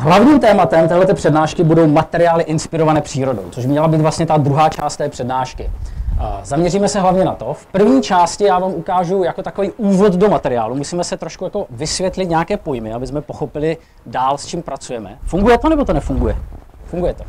Hlavním tématem této přednášky budou materiály inspirované přírodou, což měla být vlastně ta druhá část té přednášky. Zaměříme se hlavně na to. V první části já vám ukážu jako takový úvod do materiálu. Musíme se trošku jako vysvětlit nějaké pojmy, aby jsme pochopili dál, s čím pracujeme. Funguje to nebo to nefunguje? Funguje to.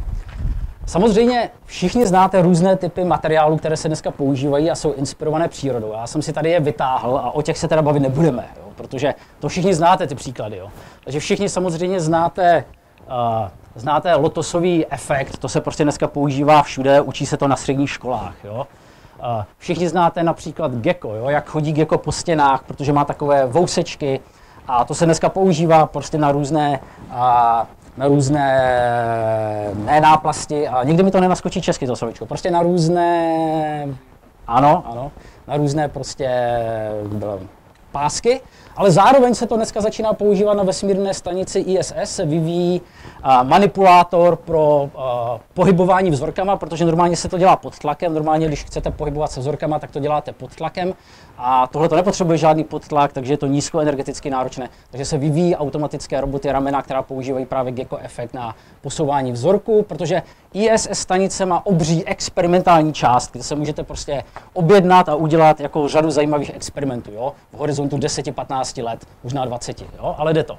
Samozřejmě všichni znáte různé typy materiálů, které se dneska používají a jsou inspirované přírodou. Já jsem si tady je vytáhl a o těch se teda bavit nebudeme, jo, protože to všichni znáte ty příklady. Jo. Takže všichni samozřejmě znáte, uh, znáte lotosový efekt, to se prostě dneska používá všude, učí se to na středních školách. Jo. Uh, všichni znáte například gecko, jo, jak chodí gecko po stěnách, protože má takové vousečky a to se dneska používá prostě na různé uh, na různé, ne náplasti, a nikdy mi to nenaskočí česky to slovičko, prostě na různé, ano, ano, na různé prostě pásky, ale zároveň se to dneska začíná používat na vesmírné stanici ISS, se vyvíjí manipulátor pro pohybování vzorkama, protože normálně se to dělá pod tlakem, normálně když chcete pohybovat se vzorkama, tak to děláte pod tlakem a tohle to nepotřebuje žádný podtlak, takže je to nízkoenergeticky náročné. Takže se vyvíjí automatické roboty ramena, která používají právě gecko efekt na posouvání vzorku, protože ISS stanice má obří experimentální část, kde se můžete prostě objednat a udělat jako řadu zajímavých experimentů, jo? v horizontu 10-15 let, možná 20, jo? ale jde to.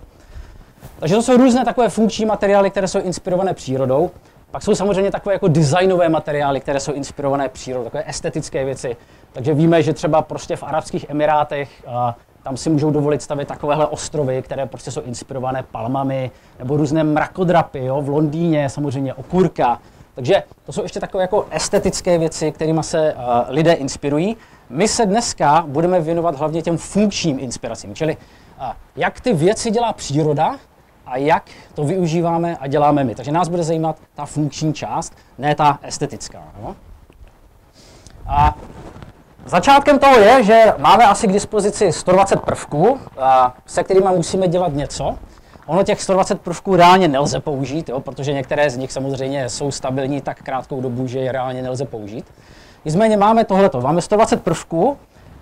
Takže to jsou různé takové funkční materiály, které jsou inspirované přírodou. Pak jsou samozřejmě takové jako designové materiály, které jsou inspirované přírodou, takové estetické věci. Takže víme, že třeba prostě v Arabských Emirátech a tam si můžou dovolit stavět takovéhle ostrovy, které prostě jsou inspirované palmami, nebo různé mrakodrapy, jo, v Londýně samozřejmě okurka. Takže to jsou ještě takové jako estetické věci, kterými se uh, lidé inspirují. My se dneska budeme věnovat hlavně těm funkčním inspiracím, čili uh, jak ty věci dělá příroda a jak to využíváme a děláme my. Takže nás bude zajímat ta funkční část, ne ta estetická. No? A začátkem toho je, že máme asi k dispozici 120 prvků, se kterými musíme dělat něco. Ono těch 120 prvků reálně nelze použít, jo, protože některé z nich samozřejmě jsou stabilní tak krátkou dobu, že je reálně nelze použít. Nicméně máme tohleto, máme 120 prvků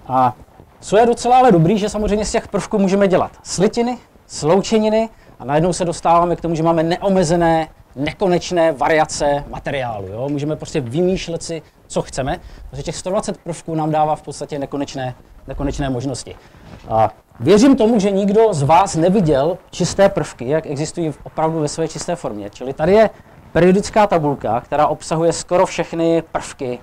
a co je docela ale dobrý, že samozřejmě z těch prvků můžeme dělat slitiny, sloučeniny a najednou se dostáváme k tomu, že máme neomezené, nekonečné variace materiálu. Jo? Můžeme prostě vymýšlet si, co chceme, protože těch 120 prvků nám dává v podstatě nekonečné, nekonečné možnosti. A věřím tomu, že nikdo z vás neviděl čisté prvky, jak existují opravdu ve své čisté formě. Čili tady je periodická tabulka, která obsahuje skoro všechny prvky.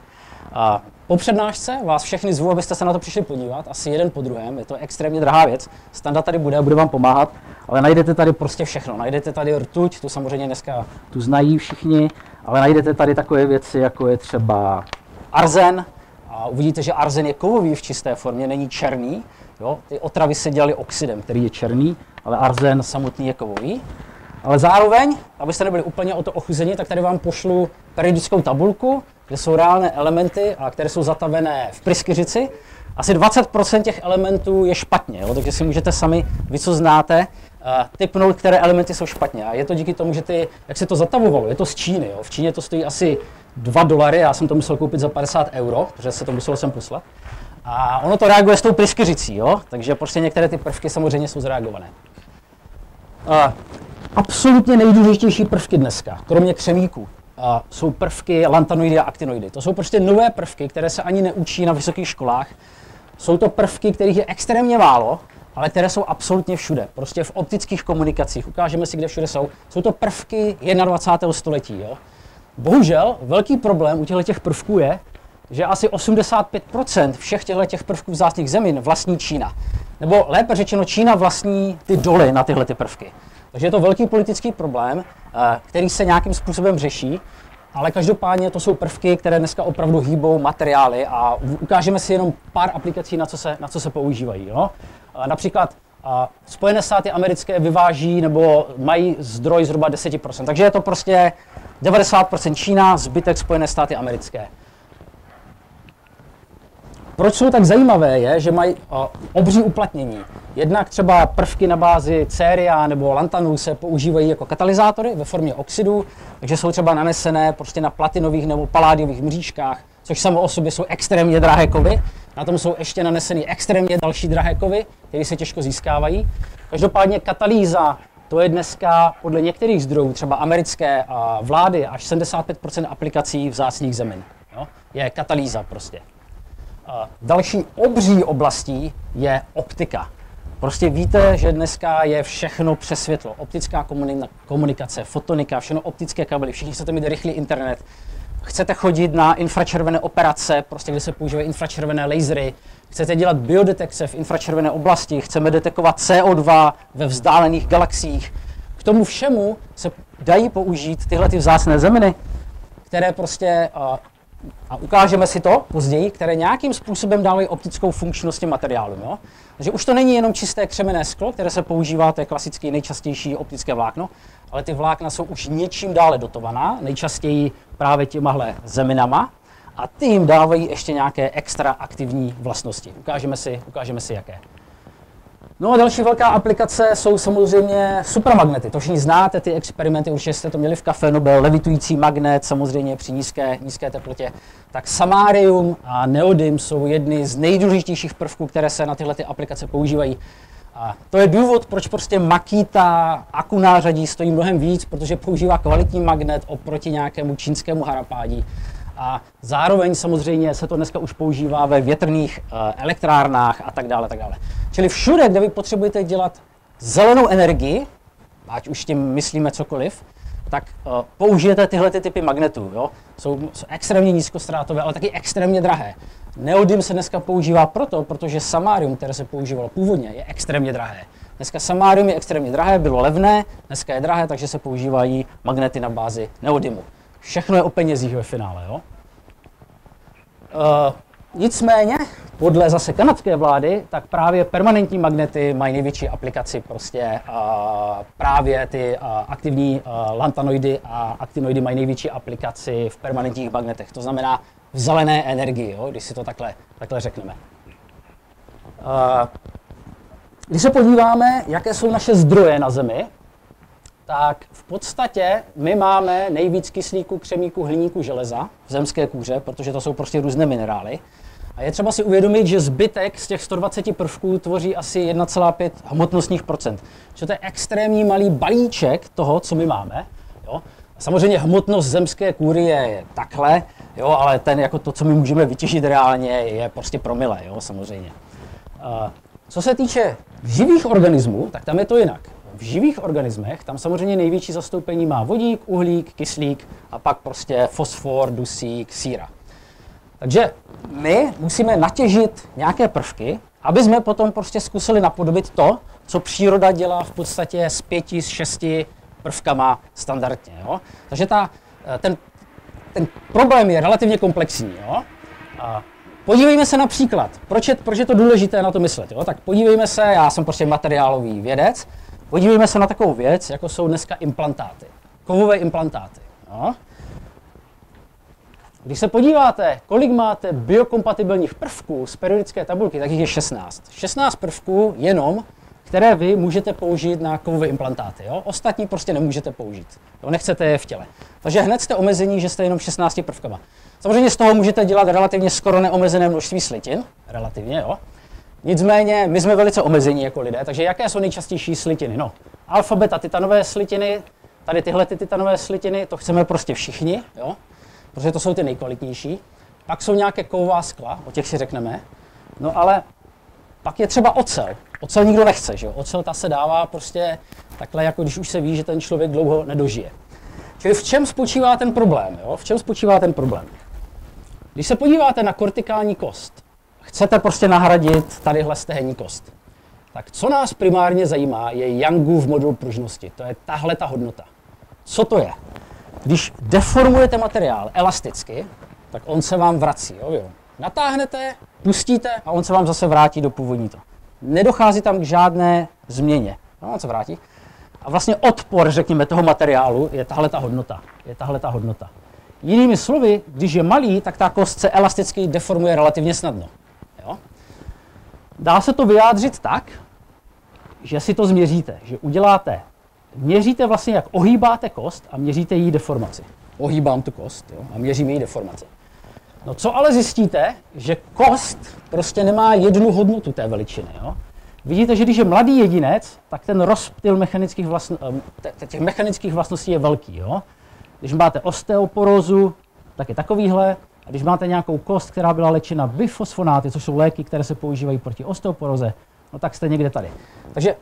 A po přednášce vás všechny zvu, abyste se na to přišli podívat, asi jeden po druhém, je to extrémně drahá věc. Standa tady bude a bude vám pomáhat, ale najdete tady prostě všechno. Najdete tady rtuť, tu samozřejmě dneska tu znají všichni, ale najdete tady takové věci, jako je třeba arzen. A uvidíte, že arzen je kovový v čisté formě, není černý. Jo? Ty otravy se dělaly oxidem, který je černý, ale arzen samotný je kovový. Ale zároveň, abyste nebyli úplně o to ochuzeni, tak tady vám pošlu periodickou tabulku, kde jsou reálné elementy, a které jsou zatavené v pryskyřici. Asi 20% těch elementů je špatně, jo? takže si můžete sami, vy co znáte, uh, typnout, které elementy jsou špatně. A je to díky tomu, že ty, jak se to zatavovalo, je to z Číny. Jo? V Číně to stojí asi 2 dolary, já jsem to musel koupit za 50 euro, protože se to muselo sem poslat. A ono to reaguje s tou pryskyřicí, jo? takže prostě některé ty prvky samozřejmě jsou zreagované. Uh, absolutně nejdůležitější prvky dneska, kromě křemíků, jsou prvky lantanoidy a aktinoidy. To jsou prostě nové prvky, které se ani neučí na vysokých školách. Jsou to prvky, kterých je extrémně málo, ale které jsou absolutně všude. Prostě v optických komunikacích. Ukážeme si, kde všude jsou. Jsou to prvky 21. století. Jo? Bohužel velký problém u těchto prvků je, že asi 85% všech těchto prvků vzácných zemin vlastní Čína. Nebo lépe řečeno, Čína vlastní ty doly na tyhle ty prvky. Takže je to velký politický problém, eh, který se nějakým způsobem řeší, ale každopádně to jsou prvky, které dneska opravdu hýbou materiály a ukážeme si jenom pár aplikací, na co se, na co se používají. Jo? Eh, například eh, Spojené státy americké vyváží nebo mají zdroj zhruba 10%, takže je to prostě 90% Čína, zbytek Spojené státy americké. Proč jsou tak zajímavé je, že mají obří uplatnění. Jednak třeba prvky na bázi céria nebo lantanu se používají jako katalyzátory ve formě oxidu, takže jsou třeba nanesené prostě na platinových nebo paládiových mřížkách, což samo o sobě jsou extrémně drahé kovy. Na tom jsou ještě naneseny extrémně další drahé kovy, které se těžko získávají. Každopádně katalýza to je dneska podle některých zdrojů, třeba americké vlády, až 75% aplikací vzácných zemin. Jo? Je katalýza prostě. Další obří oblastí je optika. Prostě víte, že dneska je všechno přes světlo. Optická komunikace, fotonika, všechno optické kabely, všichni chcete mít rychlý internet. Chcete chodit na infračervené operace, prostě kde se používají infračervené lasery. Chcete dělat biodetekce v infračervené oblasti, chceme detekovat CO2 ve vzdálených galaxiích. K tomu všemu se dají použít tyhle ty vzácné zeminy, které prostě a ukážeme si to později, které nějakým způsobem dávají optickou funkčnost těm materiálům. Jo? Takže už to není jenom čisté křemené sklo, které se používá, to je klasický nejčastější optické vlákno, ale ty vlákna jsou už něčím dále dotovaná, nejčastěji právě těmahle zeminama, a ty jim dávají ještě nějaké extra aktivní vlastnosti. Ukážeme si, ukážeme si jaké. No a další velká aplikace jsou samozřejmě supermagnety. To všichni znáte, ty experimenty, určitě jste to měli v kafe Nobel, levitující magnet, samozřejmě při nízké, nízké teplotě. Tak samárium a neodym jsou jedny z nejdůležitějších prvků, které se na tyhle ty aplikace používají. A to je důvod, proč prostě Makita Aku nářadí stojí mnohem víc, protože používá kvalitní magnet oproti nějakému čínskému harapádí. A zároveň samozřejmě se to dneska už používá ve větrných uh, elektrárnách a tak dále, tak dále. Čili všude, kde vy potřebujete dělat zelenou energii, ať už tím myslíme cokoliv, tak uh, použijete tyhle ty typy magnetů. Jo? Jsou, jsou extrémně nízkostrátové, ale taky extrémně drahé. Neodym se dneska používá proto, protože samárium, které se používalo původně, je extrémně drahé. Dneska samárium je extrémně drahé, bylo levné, dneska je drahé, takže se používají magnety na bázi neodymu. Všechno je o penězích ve finále. Jo? Uh, nicméně, podle zase kanadské vlády, tak právě permanentní magnety mají největší aplikaci. Prostě uh, právě ty aktivní uh, lantanoidy a aktinoidy mají největší aplikaci v permanentních magnetech. To znamená v zelené energii, jo, když si to takhle, takhle řekneme. Uh, když se podíváme, jaké jsou naše zdroje na Zemi, tak v podstatě my máme nejvíc kyslíku, křemíku, hliníku, železa v zemské kůře, protože to jsou prostě různé minerály. A je třeba si uvědomit, že zbytek z těch 120 prvků tvoří asi 1,5 hmotnostních procent. Že to je extrémně malý balíček toho, co my máme. Jo? Samozřejmě hmotnost zemské kůry je takhle, jo, ale ten jako to, co my můžeme vytěžit reálně, je prostě promile, jo, samozřejmě. Co se týče živých organismů, tak tam je to jinak v živých organismech tam samozřejmě největší zastoupení má vodík, uhlík, kyslík a pak prostě fosfor, dusík, síra. Takže my musíme natěžit nějaké prvky, aby jsme potom prostě zkusili napodobit to, co příroda dělá v podstatě s pěti, s šesti prvkama standardně. Jo? Takže ta, eh, ten, ten problém je relativně komplexní. Jo? A podívejme se například, proč je, proč je to důležité na to myslet. Jo? Tak podívejme se, já jsem prostě materiálový vědec, Podívejme se na takovou věc, jako jsou dneska implantáty. Kovové implantáty. No. Když se podíváte, kolik máte biokompatibilních prvků z periodické tabulky, tak jich je 16. 16 prvků jenom, které vy můžete použít na kovové implantáty. Jo? Ostatní prostě nemůžete použít. Jo? Nechcete je v těle. Takže hned jste omezení, že jste jenom 16 prvkama. Samozřejmě z toho můžete dělat relativně skoro neomezené množství slitin, relativně, jo. Nicméně my jsme velice omezení jako lidé, takže jaké jsou nejčastější slitiny? No, alfa, beta, titanové slitiny, tady tyhle ty titanové slitiny, to chceme prostě všichni, jo? protože to jsou ty nejkvalitnější. Pak jsou nějaké kovová skla, o těch si řekneme. No ale pak je třeba ocel. Ocel nikdo nechce, že jo? Ocel ta se dává prostě takhle, jako když už se ví, že ten člověk dlouho nedožije. Čili v čem spočívá ten problém? Jo? V čem spočívá ten problém? Když se podíváte na kortikální kost, chcete prostě nahradit tadyhle stehenní kost. Tak co nás primárně zajímá, je Youngův modul pružnosti. To je tahle ta hodnota. Co to je? Když deformujete materiál elasticky, tak on se vám vrací. Jo, jo. Natáhnete, pustíte a on se vám zase vrátí do původní to. Nedochází tam k žádné změně. No, on se vrátí. A vlastně odpor, řekněme, toho materiálu je tahle ta hodnota. Je tahle ta hodnota. Jinými slovy, když je malý, tak ta kost se elasticky deformuje relativně snadno. Jo? Dá se to vyjádřit tak, že si to změříte, že uděláte, měříte vlastně, jak ohýbáte kost a měříte její deformaci. Ohýbám tu kost jo, a měřím její deformaci. No co ale zjistíte, že kost prostě nemá jednu hodnotu té veličiny. Jo? Vidíte, že když je mladý jedinec, tak ten rozptyl mechanických vlastn- eh, těch mechanických vlastností je velký. Jo? Když máte osteoporózu, tak je takovýhle. A když máte nějakou kost, která byla léčena bifosfonáty, což jsou léky, které se používají proti osteoporoze, no tak jste někde tady. Takže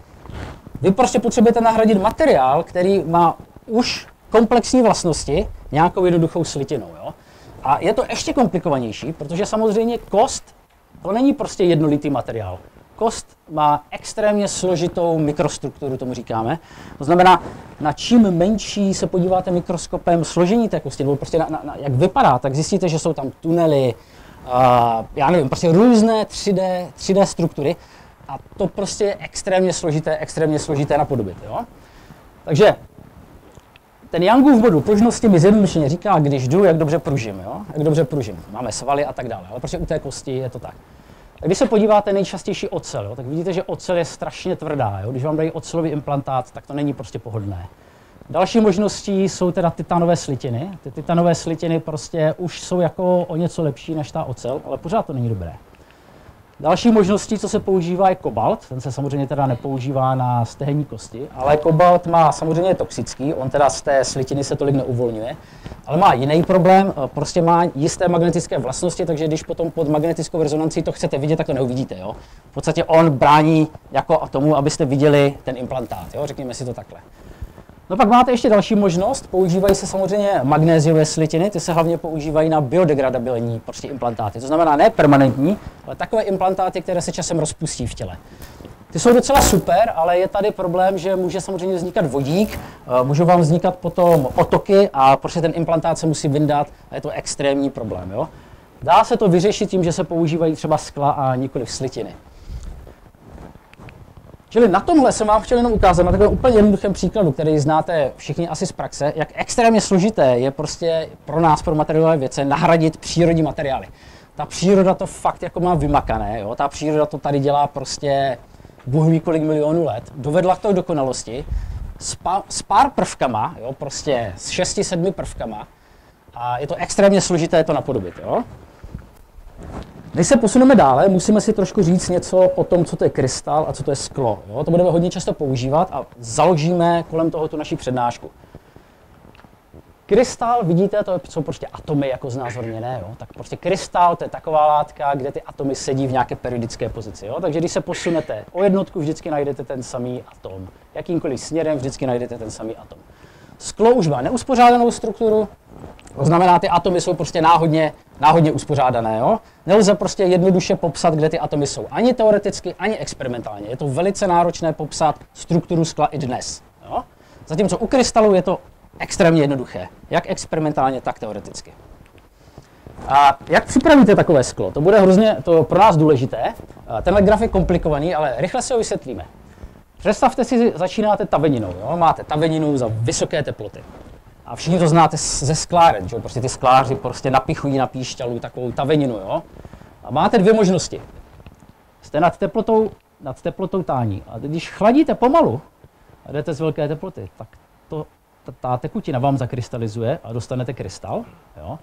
vy prostě potřebujete nahradit materiál, který má už komplexní vlastnosti nějakou jednoduchou slitinou. Jo? A je to ještě komplikovanější, protože samozřejmě kost to není prostě jednolitý materiál. Kost má extrémně složitou mikrostrukturu, tomu říkáme. To znamená, na čím menší se podíváte mikroskopem složení té kosti, nebo prostě na, na, na, jak vypadá, tak zjistíte, že jsou tam tunely, uh, já nevím, prostě různé 3D, 3D struktury. A to prostě je extrémně složité, extrémně složité napodobit. Jo? Takže ten Youngův modul pružnosti mi zjednodušeně říká, když jdu, jak dobře pružím, jo? jak dobře pružím. Máme svaly a tak dále, ale prostě u té kosti je to tak. A když se podíváte nejčastější ocel, jo, tak vidíte, že ocel je strašně tvrdá. Jo? Když vám dají ocelový implantát, tak to není prostě pohodlné. Další možností jsou teda titanové slitiny. Ty titanové slitiny prostě už jsou jako o něco lepší než ta ocel, ale pořád to není dobré. Další možností, co se používá, je kobalt. Ten se samozřejmě teda nepoužívá na stehenní kosti, ale kobalt má samozřejmě toxický, on teda z té slitiny se tolik neuvolňuje, ale má jiný problém, eh, prostě má jisté magnetické vlastnosti, takže když potom pod magnetickou rezonancí to chcete vidět, tak to neuvidíte. Jo? V podstatě on brání jako tomu, abyste viděli ten implantát, jo? řekněme si to takhle. No pak máte ještě další možnost, používají se samozřejmě magnéziové slitiny, ty se hlavně používají na biodegradabilní prostě implantáty. To znamená ne permanentní, ale takové implantáty, které se časem rozpustí v těle. Ty jsou docela super, ale je tady problém, že může samozřejmě vznikat vodík, eh, můžou vám vznikat potom otoky a prostě ten implantát se musí vyndat a je to extrémní problém. Jo? Dá se to vyřešit tím, že se používají třeba skla a nikoli slitiny. Čili na tomhle jsem vám chtěl jenom ukázat, na takovém úplně jednoduchém příkladu, který znáte všichni asi z praxe, jak extrémně složité je prostě pro nás, pro materiálové věce, nahradit přírodní materiály. Ta příroda to fakt jako má vymakané, jo? ta příroda to tady dělá prostě Bůh ví kolik milionů let, dovedla k té dokonalosti s, pa, s pár prvkama, jo? prostě s šesti, sedmi prvkama a je to extrémně složité to napodobit. Jo? Než se posuneme dále, musíme si trošku říct něco o tom, co to je krystal a co to je sklo. Jo? To budeme hodně často používat a založíme kolem toho tu naší přednášku. Krystal, vidíte, to jsou prostě atomy jako znázorněné, jo? tak prostě krystal, to je taková látka, kde ty atomy sedí v nějaké periodické pozici. Jo? Takže když se posunete o jednotku, vždycky najdete ten samý atom. Jakýmkoliv směrem vždycky najdete ten samý atom. Sklo už má neuspořádanou strukturu, to znamená, ty atomy jsou prostě náhodně, náhodně uspořádané. Jo? Nelze prostě jednoduše popsat, kde ty atomy jsou. Ani teoreticky, ani experimentálně. Je to velice náročné popsat strukturu skla i dnes. Jo? Zatímco u krystalu je to extrémně jednoduché. Jak experimentálně, tak teoreticky. A jak připravíte takové sklo? To bude hrozně to pro nás důležité. Tenhle graf je komplikovaný, ale rychle si ho vysvětlíme. Představte si, začínáte taveninou. Jo? Máte taveninu za vysoké teploty. A všichni to znáte ze skláren, že? prostě ty skláři prostě napichují na píšťalu takovou taveninu, jo? A máte dvě možnosti. Jste nad teplotou, nad teplotou tání. A když chladíte pomalu a jdete z velké teploty, tak to, ta, ta tekutina vám zakrystalizuje a dostanete krystal. Jo?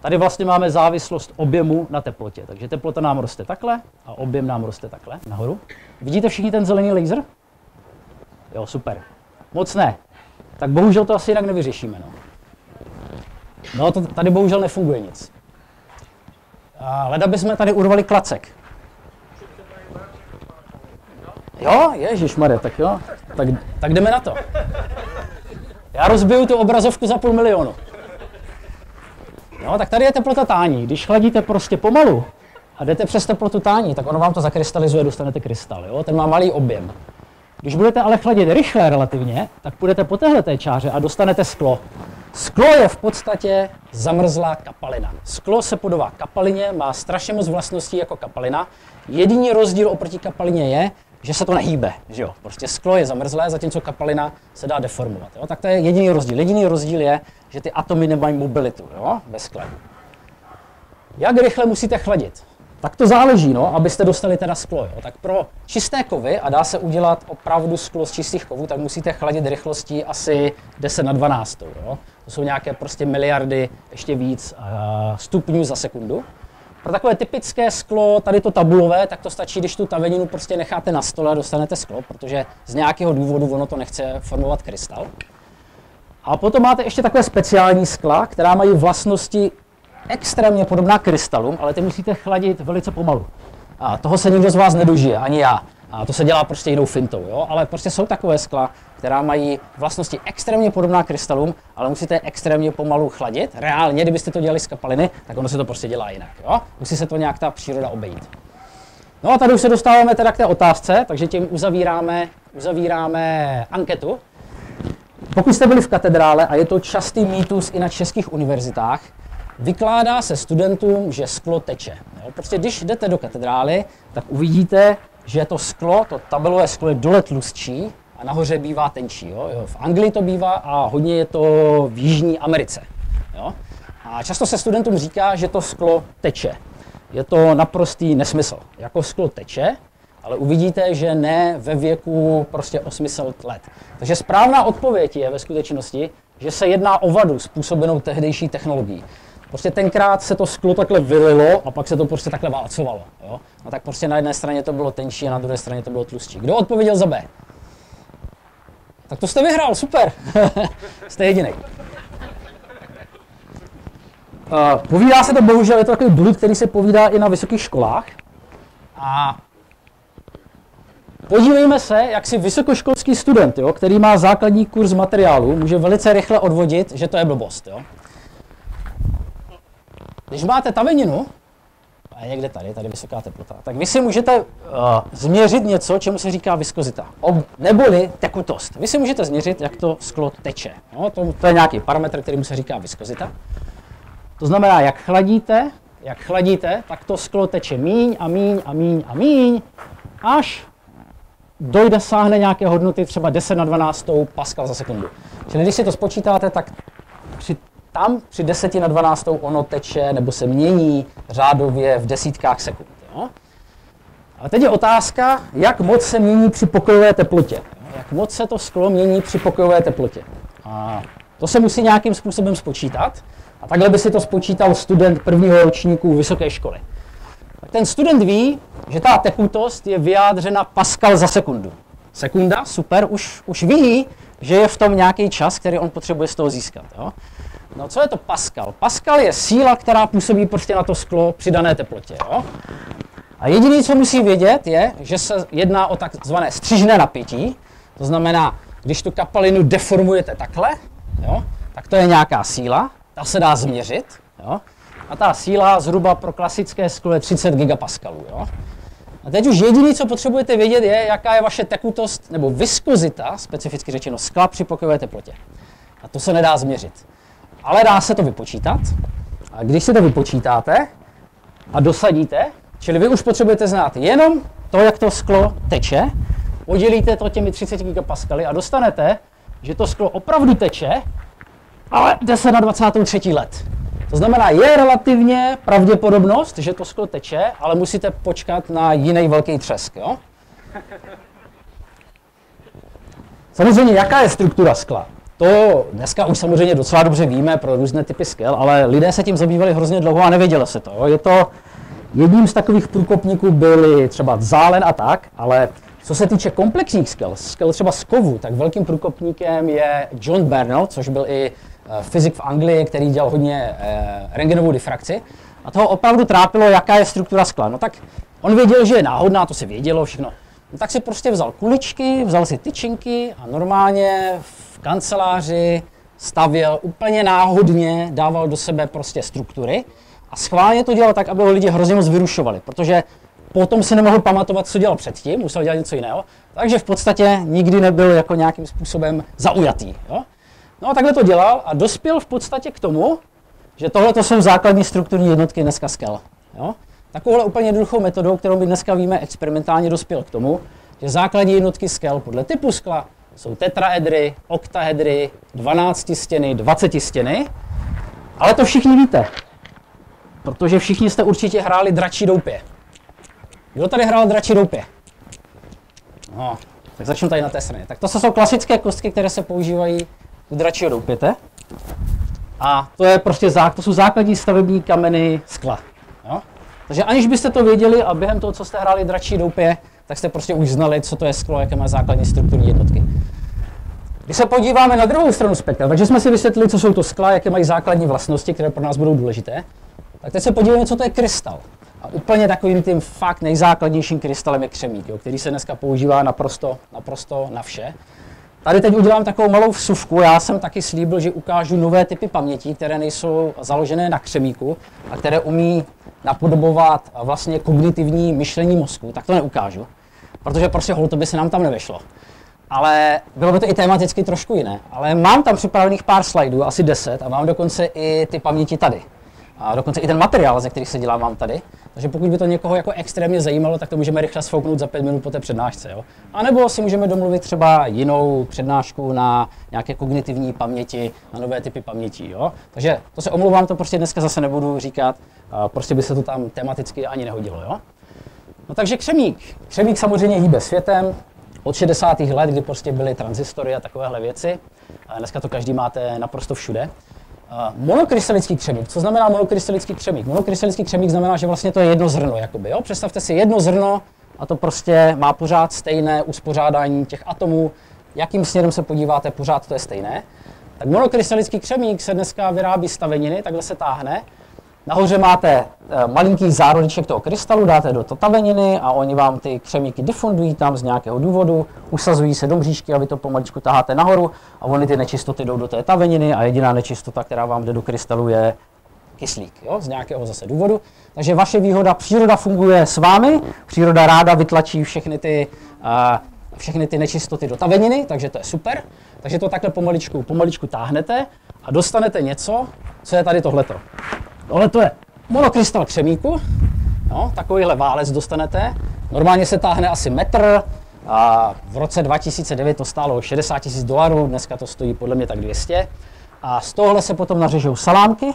Tady vlastně máme závislost objemu na teplotě. Takže teplota nám roste takhle a objem nám roste takhle nahoru. Vidíte všichni ten zelený laser? Jo, super. Moc ne tak bohužel to asi jinak nevyřešíme. No, no to tady bohužel nefunguje nic. A leda bychom tady urvali klacek. Jo, Ježíš Mare, tak jo, tak, tak jdeme na to. Já rozbiju tu obrazovku za půl milionu. No, tak tady je teplota tání. Když chladíte prostě pomalu a jdete přes teplotu tání, tak ono vám to zakrystalizuje, dostanete krystal. Jo? Ten má malý objem. Když budete ale chladit rychle relativně, tak půjdete po téhle čáře a dostanete sklo. Sklo je v podstatě zamrzlá kapalina. Sklo se podobá kapalině, má strašně moc vlastností jako kapalina. Jediný rozdíl oproti kapalině je, že se to nehýbe. Že jo? Prostě sklo je zamrzlé, zatímco kapalina se dá deformovat. Jo? Tak to je jediný rozdíl. Jediný rozdíl je, že ty atomy nemají mobilitu jo? ve skle. Jak rychle musíte chladit? Tak to záleží, no, abyste dostali teda sklo. Jo. Tak pro čisté kovy, a dá se udělat opravdu sklo z čistých kovů, tak musíte chladit rychlostí asi 10 na 12. Jo. To jsou nějaké prostě miliardy, ještě víc uh, stupňů za sekundu. pro takové typické sklo, tady to tabulové, tak to stačí, když tu taveninu prostě necháte na stole a dostanete sklo, protože z nějakého důvodu ono to nechce formovat krystal. A potom máte ještě takové speciální skla, která mají vlastnosti extrémně podobná krystalům, ale ty musíte chladit velice pomalu. A toho se nikdo z vás nedožije, ani já. A to se dělá prostě jinou fintou, jo? ale prostě jsou takové skla, která mají vlastnosti extrémně podobná krystalům, ale musíte extrémně pomalu chladit. Reálně, kdybyste to dělali z kapaliny, tak ono se to prostě dělá jinak. Jo? Musí se to nějak ta příroda obejít. No a tady už se dostáváme teda k té otázce, takže tím uzavíráme, uzavíráme anketu. Pokud jste byli v katedrále, a je to častý mýtus i na českých univerzitách, vykládá se studentům, že sklo teče. Jo? Prostě když jdete do katedrály, tak uvidíte, že to sklo, to tabelové sklo je dole tlustší a nahoře bývá tenčí. Jo? Jo, v Anglii to bývá a hodně je to v Jižní Americe. Jo? A často se studentům říká, že to sklo teče. Je to naprostý nesmysl. Jako sklo teče, ale uvidíte, že ne ve věku prostě 800 let. Takže správná odpověď je ve skutečnosti, že se jedná o vadu způsobenou tehdejší technologií. Prostě tenkrát se to sklo takhle vylilo a pak se to prostě takhle válcovalo. Jo? No tak prostě na jedné straně to bylo tenčí a na druhé straně to bylo tlustší. Kdo odpověděl za B? Tak to jste vyhrál, super. jste jediný. Uh, povídá se to bohužel, je to takový blud, který se povídá i na vysokých školách. A podívejme se, jak si vysokoškolský student, jo, který má základní kurz materiálu, může velice rychle odvodit, že to je blbost. Jo. Když máte taveninu, a je někde tady, tady vysoká teplota, tak vy si můžete uh, změřit něco, čemu se říká viskozita, ob, neboli tekutost. Vy si můžete změřit, jak to sklo teče. No, to, to je nějaký parametr, kterým se říká viskozita. To znamená, jak chladíte, jak chladíte, tak to sklo teče míň a míň a míň a míň, až dojde, sáhne nějaké hodnoty třeba 10 na 12 pascal za sekundu. Čili když si to spočítáte, tak při tam při 10 na 12 ono teče nebo se mění řádově v desítkách sekund. Jo? A teď je otázka, jak moc se mění při pokojové teplotě. Jak moc se to sklo mění při pokojové teplotě. A to se musí nějakým způsobem spočítat. A takhle by si to spočítal student prvního ročníku vysoké školy. Tak ten student ví, že ta tekutost je vyjádřena Pascal za sekundu. Sekunda, super, už, už ví, že je v tom nějaký čas, který on potřebuje z toho získat. Jo? No co je to Pascal? Pascal je síla, která působí prostě na to sklo při dané teplotě. Jo? A jediné, co musí vědět, je, že se jedná o takzvané střižné napětí. To znamená, když tu kapalinu deformujete takhle, jo, tak to je nějaká síla, ta se dá změřit. Jo? A ta síla zhruba pro klasické sklo je 30 gigapaskalů. Jo? A teď už jediné, co potřebujete vědět, je, jaká je vaše tekutost nebo viskozita, specificky řečeno skla při pokojové teplotě. A to se nedá změřit ale dá se to vypočítat. A když si to vypočítáte a dosadíte, čili vy už potřebujete znát jenom to, jak to sklo teče, podělíte to těmi 30 gigapaskaly a dostanete, že to sklo opravdu teče, ale 10 na 23 let. To znamená, je relativně pravděpodobnost, že to sklo teče, ale musíte počkat na jiný velký třesk. Jo? Samozřejmě, jaká je struktura skla? To dneska už samozřejmě docela dobře víme pro různé typy skel, ale lidé se tím zabývali hrozně dlouho a nevědělo se to. Je to jedním z takových průkopníků byly třeba zálen a tak, ale co se týče komplexních skel, skel třeba z kovu, tak velkým průkopníkem je John Bernal, což byl i eh, fyzik v Anglii, který dělal hodně eh, rengenovou difrakci. A toho opravdu trápilo, jaká je struktura skla. No tak on věděl, že je náhodná, to se vědělo všechno. No tak si prostě vzal kuličky, vzal si tyčinky a normálně kanceláři stavěl úplně náhodně, dával do sebe prostě struktury a schválně to dělal tak, aby ho lidi hrozně moc vyrušovali, protože potom si nemohl pamatovat, co dělal předtím, musel dělat něco jiného, takže v podstatě nikdy nebyl jako nějakým způsobem zaujatý. Jo? No a takhle to dělal a dospěl v podstatě k tomu, že tohle to jsou základní strukturní jednotky dneska skel. Jo? Takovouhle úplně jednoduchou metodou, kterou my dneska víme experimentálně, dospěl k tomu, že základní jednotky skel podle typu skla, jsou tetraedry, oktahedry, 12 stěny, 20 stěny, ale to všichni víte, protože všichni jste určitě hráli dračí doupě. Kdo tady hrál dračí doupě? No, tak začnu tady na té straně. Tak to jsou klasické kostky, které se používají u dračího doupěte. A to je prostě zák, to jsou základní stavební kameny skla. Jo? Takže aniž byste to věděli a během toho, co jste hráli dračí doupě, tak jste prostě už znali, co to je sklo, jaké má základní strukturní jednotky. Když se podíváme na druhou stranu spektra, takže jsme si vysvětlili, co jsou to skla, jaké mají základní vlastnosti, které pro nás budou důležité, tak teď se podíváme, co to je krystal. A úplně takovým tím fakt nejzákladnějším krystalem je křemík, jo, který se dneska používá naprosto, naprosto na vše. Tady teď udělám takovou malou vsuvku. Já jsem taky slíbil, že ukážu nové typy paměti, které nejsou založené na křemíku a které umí napodobovat vlastně kognitivní myšlení mozku. Tak to neukážu, protože prostě hol to by se nám tam nevešlo. Ale bylo by to i tematicky trošku jiné. Ale mám tam připravených pár slajdů, asi 10, a mám dokonce i ty paměti tady. A dokonce i ten materiál, ze kterých se dělá, mám tady. Takže pokud by to někoho jako extrémně zajímalo, tak to můžeme rychle sfouknout za pět minut po té přednášce. Jo? A nebo si můžeme domluvit třeba jinou přednášku na nějaké kognitivní paměti, na nové typy paměti. Jo? Takže to se omlouvám, to prostě dneska zase nebudu říkat, prostě by se to tam tematicky ani nehodilo. Jo? No takže křemík. Křemík samozřejmě hýbe světem, od 60. let, kdy prostě byly transistory a takovéhle věci. A dneska to každý máte naprosto všude. Monokrystalický křemík. Co znamená monokrystalický křemík? Monokrystalický křemík znamená, že vlastně to je jedno zrno. Jakoby, jo? Představte si jedno zrno a to prostě má pořád stejné uspořádání těch atomů. Jakým směrem se podíváte, pořád to je stejné. Tak monokrystalický křemík se dneska vyrábí staveniny, takhle se táhne Nahoře máte eh, malinký zárodeček toho krystalu, dáte do taveniny a oni vám ty křemíky difundují tam z nějakého důvodu, usazují se do mřížky a vy to pomaličku taháte nahoru a oni ty nečistoty jdou do té taveniny a jediná nečistota, která vám jde do krystalu, je kyslík, jo, z nějakého zase důvodu. Takže vaše výhoda, příroda funguje s vámi, příroda ráda vytlačí všechny ty, uh, všechny ty nečistoty do taveniny, takže to je super. Takže to takhle pomaličku, pomaličku táhnete a dostanete něco, co je tady tohleto. Tohle to je monokrystal křemíku, no, takovýhle válec dostanete. Normálně se táhne asi metr, a v roce 2009 to stálo 60 tisíc dolarů, dneska to stojí podle mě tak 200. A z tohle se potom nařežou salámky,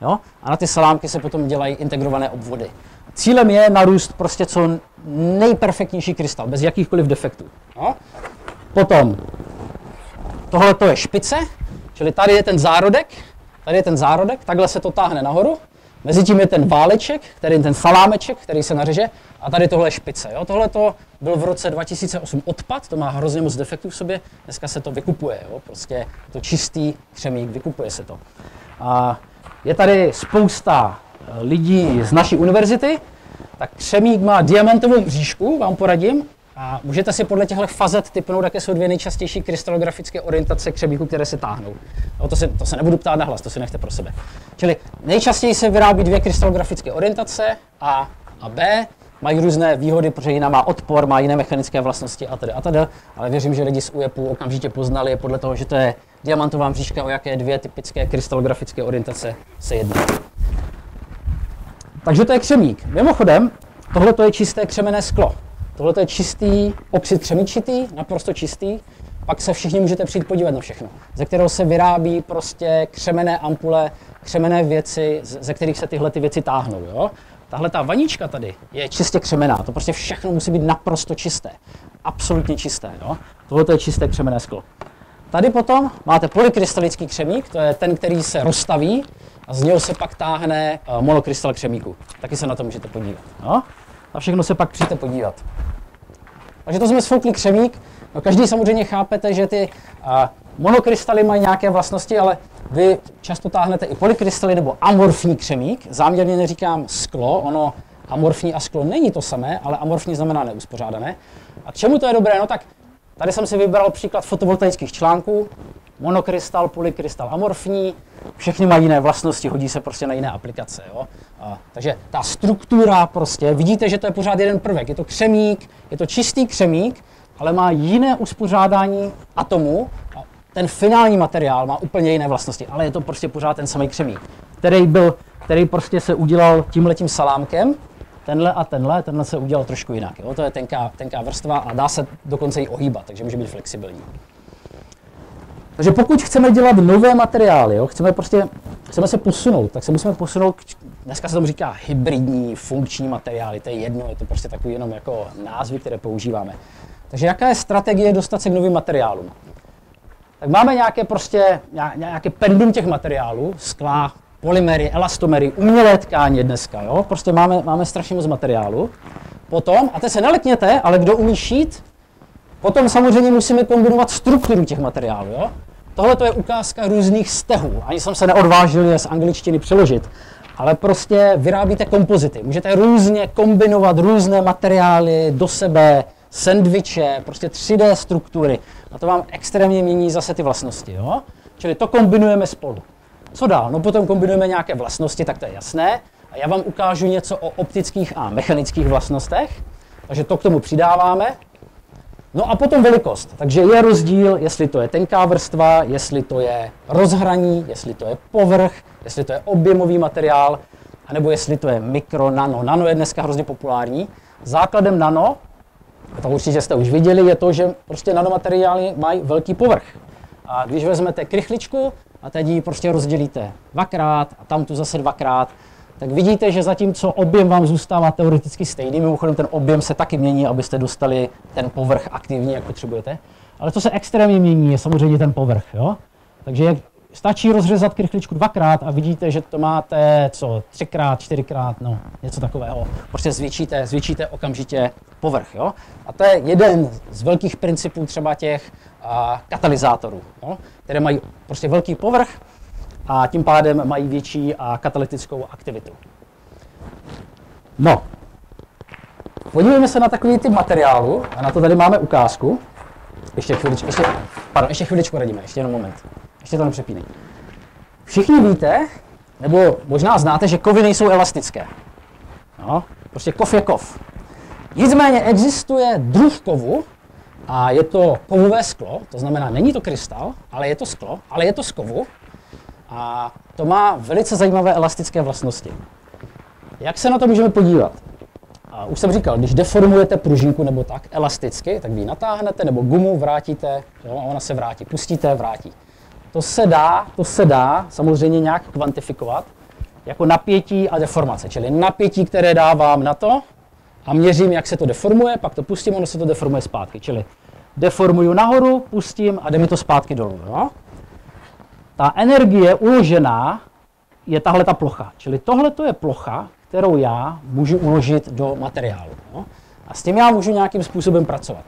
jo, a na ty salámky se potom dělají integrované obvody. Cílem je narůst prostě co nejperfektnější krystal, bez jakýchkoliv defektů. Jo. Potom, tohle to je špice, čili tady je ten zárodek, Tady je ten zárodek, takhle se to táhne nahoru. Mezi tím je ten váleček, který ten salámeček, který se nařeže, a tady tohle je špice. Jo? Tohle to byl v roce 2008 odpad, to má hrozně moc defektů v sobě, dneska se to vykupuje, jo? prostě to čistý křemík, vykupuje se to. A je tady spousta eh, lidí z naší univerzity, tak křemík má diamantovou mřížku, vám poradím, a můžete si podle těchto fazet typnout, jaké jsou dvě nejčastější krystalografické orientace křemíku, které se táhnou. No, to, se, to se nebudu ptát na hlas, to si nechte pro sebe. Čili nejčastěji se vyrábí dvě krystalografické orientace A a B. Mají různé výhody, protože jiná má odpor, má jiné mechanické vlastnosti a tedy a tedy, ale věřím, že lidi z UEPu okamžitě poznali podle toho, že to je diamantová mřížka, o jaké dvě typické krystalografické orientace se jedná. Takže to je křemík. Mimochodem, tohle je čisté křemené sklo. Tohle je čistý oxid křemičitý, naprosto čistý. Pak se všichni můžete přijít podívat na všechno, ze kterého se vyrábí prostě křemené ampule, křemené věci, ze kterých se tyhle ty věci táhnou. Jo? Tahle ta vanička tady je čistě křemená, to prostě všechno musí být naprosto čisté. Absolutně čisté. Jo? Tohle je čisté křemené sklo. Tady potom máte polykrystalický křemík, to je ten, který se rozstaví a z něho se pak táhne eh, monokrystal křemíku. Taky se na to můžete podívat. Jo? A všechno se pak přijďte podívat. Takže to jsme sfoukli křemík. No, každý samozřejmě chápete, že ty a, monokrystaly mají nějaké vlastnosti, ale vy často táhnete i polykrystaly nebo amorfní křemík. Záměrně neříkám sklo, ono amorfní a sklo není to samé, ale amorfní znamená neuspořádané. A k čemu to je dobré? No tak tady jsem si vybral příklad fotovoltaických článků. Monokrystal, polykrystal, amorfní, všechny mají jiné vlastnosti, hodí se prostě na jiné aplikace. Jo? Takže ta struktura prostě, vidíte, že to je pořád jeden prvek. Je to křemík, je to čistý křemík, ale má jiné uspořádání atomů. A ten finální materiál má úplně jiné vlastnosti, ale je to prostě pořád ten samý křemík, který byl, který prostě se udělal tímhletím salámkem, tenhle a tenhle, tenhle se udělal trošku jinak. Jo? To je tenká, tenká vrstva a dá se dokonce i ohýbat, takže může být flexibilní. Takže pokud chceme dělat nové materiály, jo, chceme prostě, chceme se posunout, tak se musíme posunout, k, dneska se tomu říká hybridní, funkční materiály, to je jedno, je to prostě takový jenom jako názvy, které používáme. Takže jaká je strategie dostat se k novým materiálům? Tak máme nějaké prostě, nějaké pendum těch materiálů, skla, polymery, elastomery, umělé tkáně dneska, jo? Prostě máme, máme strašně moc materiálu. Potom, a teď se nelekněte, ale kdo umí šít, potom samozřejmě musíme kombinovat strukturu těch materiálů, jo? Tohle to je ukázka různých stehů. Ani jsem se neodvážil je z angličtiny přeložit. Ale prostě vyrábíte kompozity. Můžete různě kombinovat různé materiály do sebe, sendviče, prostě 3D struktury. A to vám extrémně mění zase ty vlastnosti. Jo? Čili to kombinujeme spolu. Co dál? No potom kombinujeme nějaké vlastnosti, tak to je jasné. A já vám ukážu něco o optických a mechanických vlastnostech. Takže to k tomu přidáváme. No a potom velikost. Takže je rozdíl, jestli to je tenká vrstva, jestli to je rozhraní, jestli to je povrch, jestli to je objemový materiál, anebo jestli to je mikro, nano. Nano je dneska hrozně populární. Základem nano, to určitě jste už viděli, je to, že prostě nanomateriály mají velký povrch. A když vezmete krychličku a teď ji prostě rozdělíte dvakrát a tam tu zase dvakrát, tak vidíte, že zatímco objem vám zůstává teoreticky stejný, mimochodem ten objem se taky mění, abyste dostali ten povrch aktivní, jak potřebujete, ale co se extrémně mění, je samozřejmě ten povrch. Jo? Takže jak stačí rozřezat krychličku dvakrát a vidíte, že to máte co, třikrát, čtyřikrát, no, něco takového. Prostě zvětšíte, zvětšíte okamžitě povrch. Jo? A to je jeden z velkých principů třeba těch a, katalyzátorů, jo? které mají prostě velký povrch, a tím pádem mají větší a katalytickou aktivitu. No, podívejme se na takový typ materiálu a na to tady máme ukázku. Ještě chviličku, ještě, pardon, ještě chviličku radíme, ještě jenom moment. Ještě to nepřepínej. Všichni víte, nebo možná znáte, že kovy nejsou elastické. No, prostě kov je kov. Nicméně existuje druh kovu, a je to kovové sklo, to znamená, není to krystal, ale je to sklo, ale je to z kovu, a to má velice zajímavé elastické vlastnosti. Jak se na to můžeme podívat? A už jsem říkal, když deformujete pružinku nebo tak elasticky, tak vy ji natáhnete nebo gumu vrátíte, jo, ona se vrátí. Pustíte, vrátí. To se dá, to se dá samozřejmě nějak kvantifikovat jako napětí a deformace. Čili napětí, které dávám na to a měřím, jak se to deformuje, pak to pustím, ono se to deformuje zpátky. Čili deformuju nahoru, pustím a jde mi to zpátky dolů. Jo? Ta energie uložená je tahle ta plocha. Čili tohle to je plocha, kterou já můžu uložit do materiálu. No? A s tím já můžu nějakým způsobem pracovat.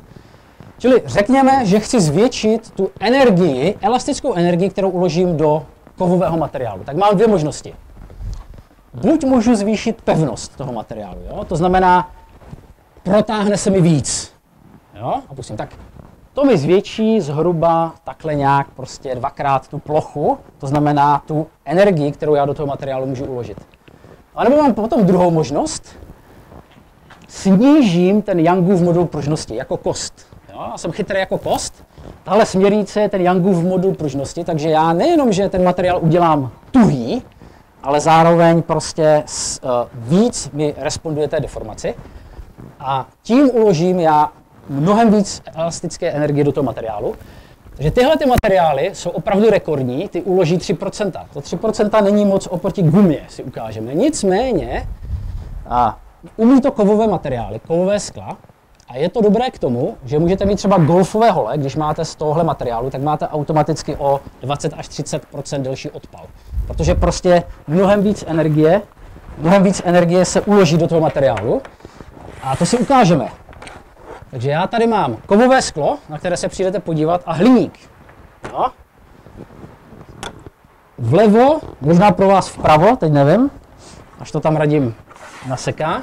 Čili řekněme, že chci zvětšit tu energii, elastickou energii, kterou uložím do kovového materiálu. Tak mám dvě možnosti. Buď můžu zvýšit pevnost toho materiálu, jo? to znamená, protáhne se mi víc. Jo? A pustím tak to mi zvětší zhruba takhle nějak prostě dvakrát tu plochu, to znamená tu energii, kterou já do toho materiálu můžu uložit. A nebo mám potom druhou možnost, snížím ten Youngův modul pružnosti jako kost. Jo, já jsem chytrý jako kost, tahle směrnice je ten Youngův modul pružnosti, takže já nejenom, že ten materiál udělám tuhý, ale zároveň prostě s, uh, víc mi responduje té deformaci. A tím uložím já mnohem víc elastické energie do toho materiálu. Takže tyhle ty materiály jsou opravdu rekordní, ty uloží 3%. To 3% není moc oproti gumě, si ukážeme. Nicméně, a umí to kovové materiály, kovové skla, a je to dobré k tomu, že můžete mít třeba golfové hole, když máte z tohohle materiálu, tak máte automaticky o 20 až 30 delší odpal. Protože prostě mnohem víc energie, mnohem víc energie se uloží do toho materiálu. A to si ukážeme. Takže já tady mám kovové sklo, na které se přijdete podívat, a hliník. No. Vlevo, možná pro vás vpravo, teď nevím, až to tam radím naseká.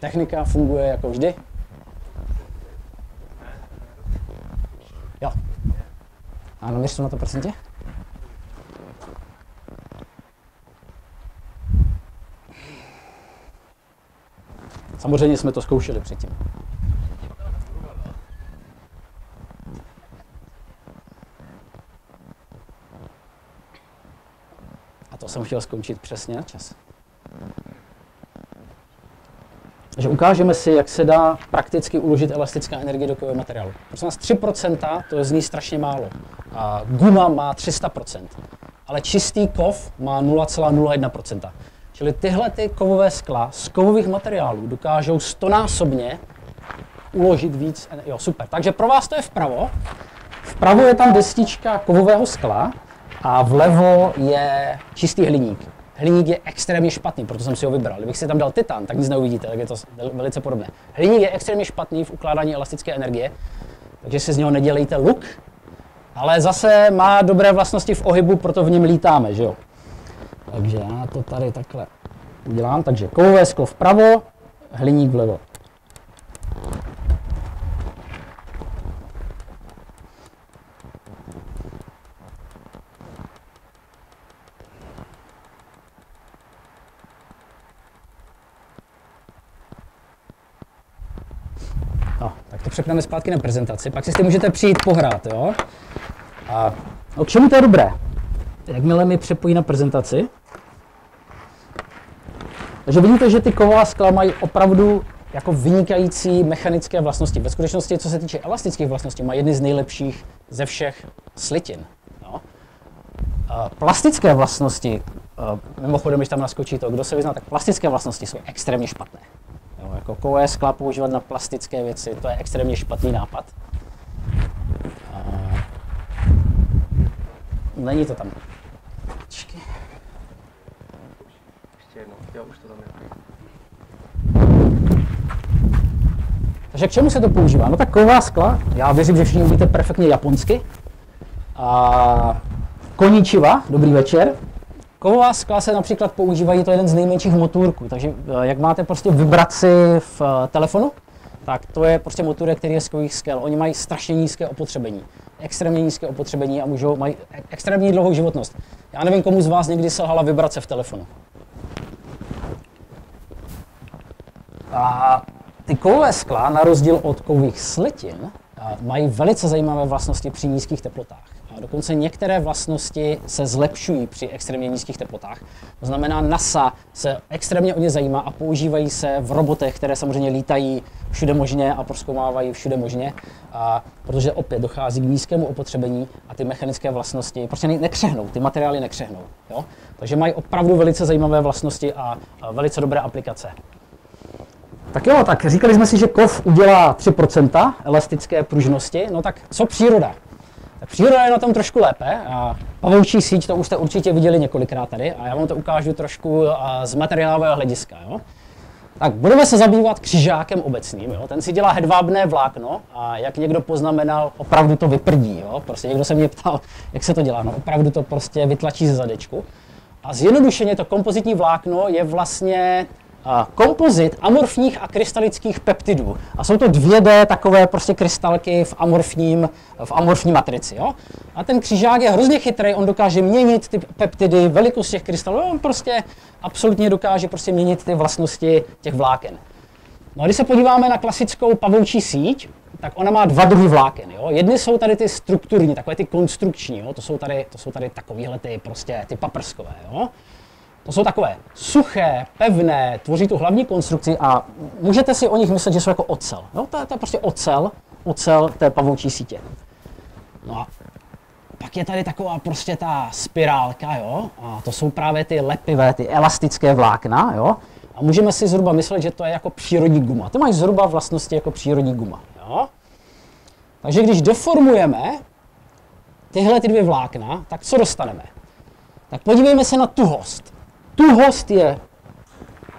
Technika funguje jako vždy. Jo. Ano, měř to na to prosím Samozřejmě jsme to zkoušeli předtím. A to jsem chtěl skončit přesně na čas. Takže ukážeme si, jak se dá prakticky uložit elastická energie do kového materiálu. Prosím nás 3%, to zní strašně málo. A guma má 300%, ale čistý kov má 0,01%. Čili tyhle ty kovové skla z kovových materiálů dokážou stonásobně uložit víc. Jo, super. Takže pro vás to je vpravo. Vpravo je tam destička kovového skla a vlevo je čistý hliník. Hliník je extrémně špatný, proto jsem si ho vybral. Kdybych si tam dal titan, tak nic neuvidíte, tak je to velice podobné. Hliník je extrémně špatný v ukládání elastické energie, takže si z něho nedělejte luk, ale zase má dobré vlastnosti v ohybu, proto v něm lítáme, že jo. Takže já to tady takhle udělám. Takže kovové sklo vpravo, hliník vlevo. No, tak to přepneme zpátky na prezentaci, pak si s tím můžete přijít pohrát, jo? A no, k čemu to je dobré? Jakmile mi přepojí na prezentaci, takže vidíte, že ty kovová skla mají opravdu jako vynikající mechanické vlastnosti. Ve skutečnosti, co se týče elastických vlastností, mají jedny z nejlepších ze všech slitin. No. Plastické vlastnosti, mimochodem, když tam naskočí to, kdo se vyzná, tak plastické vlastnosti jsou extrémně špatné. Jo, jako kovové skla používat na plastické věci, to je extrémně špatný nápad. Není to tam. Takže k čemu se to používá? No tak kovová skla, já věřím, že všichni umíte perfektně japonsky. A koničiva, dobrý večer. Kovová skla se například používají, to je jeden z nejmenších motorků, takže eh, jak máte prostě vibraci v eh, telefonu, tak to je prostě motor, který je z kových skel. Oni mají strašně nízké opotřebení, extrémně nízké opotřebení a můžou, mají extrémně dlouhou životnost. Já nevím, komu z vás někdy selhala vibrace v telefonu. A ty kovové skla, na rozdíl od kových slitin, mají velice zajímavé vlastnosti při nízkých teplotách. A dokonce některé vlastnosti se zlepšují při extrémně nízkých teplotách. To znamená, NASA se extrémně o ně zajímá a používají se v robotech, které samozřejmě lítají všude možně a proskoumávají všude možně, a protože opět dochází k nízkému opotřebení a ty mechanické vlastnosti prostě nekřehnou, ty materiály nekřehnou. Jo? Takže mají opravdu velice zajímavé vlastnosti a velice dobré aplikace. Tak jo, tak říkali jsme si, že kov udělá 3% elastické pružnosti, no tak co příroda? Příroda je na tom trošku lépe a pavoučí síť, to už jste určitě viděli několikrát tady a já vám to ukážu trošku z materiálového hlediska. Jo? Tak budeme se zabývat křižákem obecným. Jo? Ten si dělá hedvábné vlákno a jak někdo poznamenal, opravdu to vyprdí. Jo? Prostě někdo se mě ptal, jak se to dělá. No opravdu to prostě vytlačí ze zadečku. A zjednodušeně to kompozitní vlákno je vlastně kompozit amorfních a krystalických peptidů. A jsou to 2D takové prostě krystalky v amorfním, v amorfní matrici. Jo? A ten křižák je hrozně chytrý, on dokáže měnit ty peptidy, velikost těch krystalů, on prostě absolutně dokáže prostě měnit ty vlastnosti těch vláken. No a když se podíváme na klasickou pavoučí síť, tak ona má dva druhy vláken. Jo? Jedny jsou tady ty strukturní, takové ty konstrukční, jo? To, jsou tady, to jsou tady takovéhle ty, prostě, ty paprskové. Jo? To jsou takové suché, pevné, tvoří tu hlavní konstrukci a můžete si o nich myslet, že jsou jako ocel. Jo? To, je, to je prostě ocel, ocel té pavoučí sítě. No a pak je tady taková prostě ta spirálka, jo? A to jsou právě ty lepivé, ty elastické vlákna, jo? A můžeme si zhruba myslet, že to je jako přírodní guma. To mají zhruba vlastnosti jako přírodní guma, jo? Takže když deformujeme tyhle ty dvě vlákna, tak co dostaneme? Tak podívejme se na tuhost tuhost je,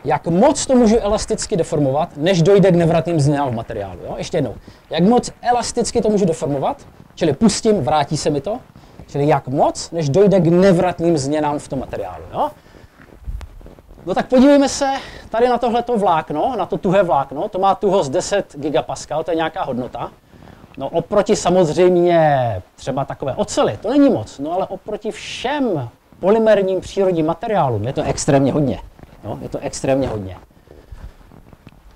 jak moc to můžu elasticky deformovat, než dojde k nevratným změnám v materiálu. Jo? Ještě jednou. Jak moc elasticky to můžu deformovat, čili pustím, vrátí se mi to, čili jak moc, než dojde k nevratným změnám v tom materiálu. Jo? No tak podívejme se tady na tohleto vlákno, na to tuhé vlákno, to má tuhost 10 gigapascal, to je nějaká hodnota. No oproti samozřejmě třeba takové oceli, to není moc, no ale oproti všem polymerním přírodním materiálům je to extrémně hodně. Jo? Je to extrémně hodně.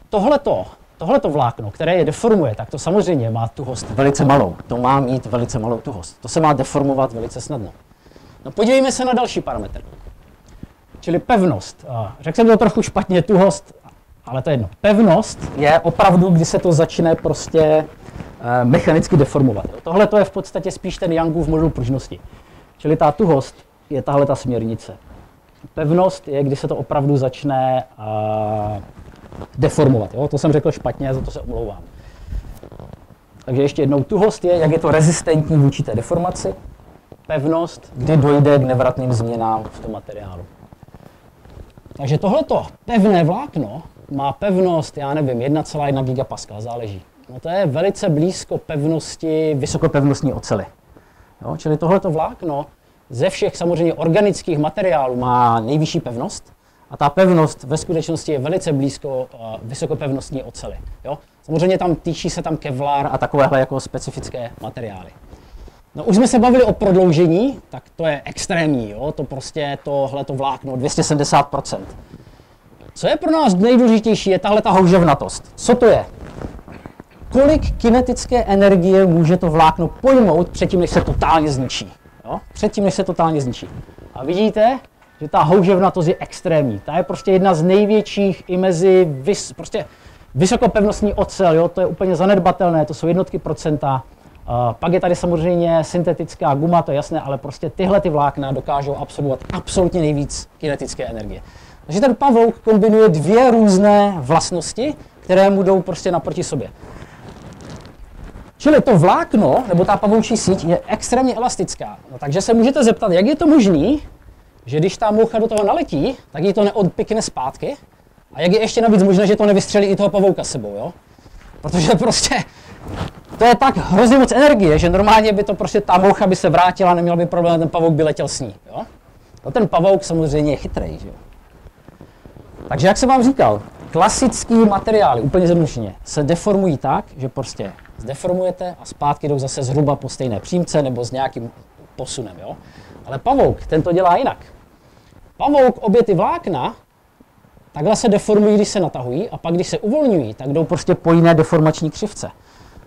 Tohleto, tohleto vlákno, které je deformuje, tak to samozřejmě má tuhost velice malou. To má mít velice malou tuhost. To se má deformovat velice snadno. No podívejme se na další parametr. Čili pevnost. Řekl jsem to trochu špatně, tuhost, ale to je jedno. Pevnost je opravdu, kdy se to začne prostě eh, mechanicky deformovat. Tohle to je v podstatě spíš ten Youngův modul pružnosti. Čili ta tuhost je tahle ta směrnice. Pevnost je, kdy se to opravdu začne uh, deformovat. Jo? To jsem řekl špatně, za to se omlouvám. Takže ještě jednou, tuhost je, jak je to rezistentní vůči té deformaci, pevnost, kdy dojde k nevratným změnám v tom materiálu. Takže tohleto pevné vlákno má pevnost, já nevím, 1,1 gigapascal, záleží. No to je velice blízko pevnosti vysokopevnostní ocely. Jo, čili tohleto vlákno ze všech samozřejmě organických materiálů má nejvyšší pevnost a ta pevnost ve skutečnosti je velice blízko uh, vysokopevnostní ocely. Jo? Samozřejmě tam týčí se tam kevlar a takovéhle jako specifické materiály. No už jsme se bavili o prodloužení, tak to je extrémní, jo? to prostě tohle to vlákno 270%. Co je pro nás nejdůležitější, je tahle ta houževnatost. Co to je? Kolik kinetické energie může to vlákno pojmout předtím, než se totálně zničí? Jo? Předtím, než se totálně zničí. A vidíte, že ta houževnatost je extrémní. Ta je prostě jedna z největších i mezi vys, prostě vysokopevnostní ocel, jo? to je úplně zanedbatelné, to jsou jednotky procenta. Uh, pak je tady samozřejmě syntetická guma, to je jasné, ale prostě tyhle ty vlákna dokážou absorbovat absolutně nejvíc kinetické energie. Takže ten pavouk kombinuje dvě různé vlastnosti, které mu jdou prostě naproti sobě. Čili to vlákno, nebo ta pavoučí síť, je extrémně elastická. No, takže se můžete zeptat, jak je to možné, že když ta moucha do toho naletí, tak ji to neodpikne zpátky. A jak je ještě navíc možné, že to nevystřelí i toho pavouka sebou, jo? Protože prostě to je tak hrozně moc energie, že normálně by to prostě ta moucha by se vrátila, neměl by problém, ten pavouk by letěl s ní, jo? No ten pavouk samozřejmě je chytrý, že jo? Takže jak jsem vám říkal, klasický materiály, úplně zjednodušeně, se deformují tak, že prostě zdeformujete a zpátky jdou zase zhruba po stejné přímce nebo s nějakým posunem. Jo? Ale pavouk, ten to dělá jinak. Pavouk obě ty vlákna takhle se deformují, když se natahují a pak, když se uvolňují, tak jdou prostě po jiné deformační křivce.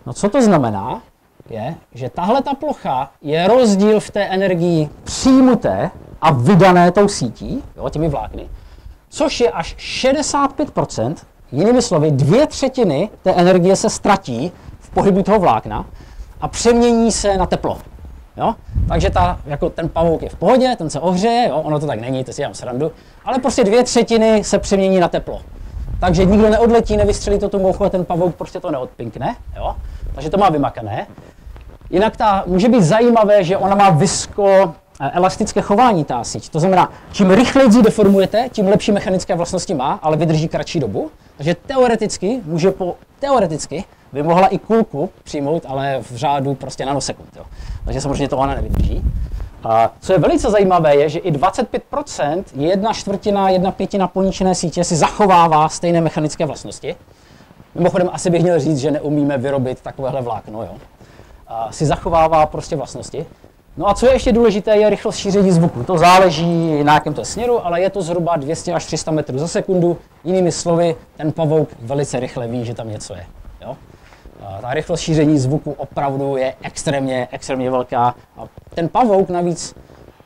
No co to znamená, je, že tahle ta plocha je rozdíl v té energii přijímuté a vydané tou sítí, jo, těmi vlákny, což je až 65%, jinými slovy, dvě třetiny té energie se ztratí v pohybu toho vlákna a přemění se na teplo. Jo? Takže ta, jako ten pavouk je v pohodě, ten se ohřeje, jo? ono to tak není, to si dám srandu, ale prostě dvě třetiny se přemění na teplo. Takže nikdo neodletí, nevystřelí to tu mouchu a ten pavouk prostě to neodpinkne. Jo? Takže to má vymakané. Jinak ta, může být zajímavé, že ona má vysko eh, elastické chování ta síť. To znamená, čím rychleji ji deformujete, tím lepší mechanické vlastnosti má, ale vydrží kratší dobu. Takže teoreticky může po, teoreticky by mohla i kulku přijmout, ale v řádu prostě nanosekund. Jo. Takže samozřejmě to ona nevydrží. A co je velice zajímavé, je, že i 25%, jedna čtvrtina, jedna pětina poničené sítě si zachovává stejné mechanické vlastnosti. Mimochodem asi bych měl říct, že neumíme vyrobit takovéhle vlákno, jo. A si zachovává prostě vlastnosti. No a co je ještě důležité, je rychlost šíření zvuku. To záleží na jakém to je směru, ale je to zhruba 200 až 300 metrů za sekundu. Jinými slovy, ten pavouk velice rychle ví, že tam něco je. Ta rychlost šíření zvuku opravdu je extrémně, extrémně velká. A ten pavouk navíc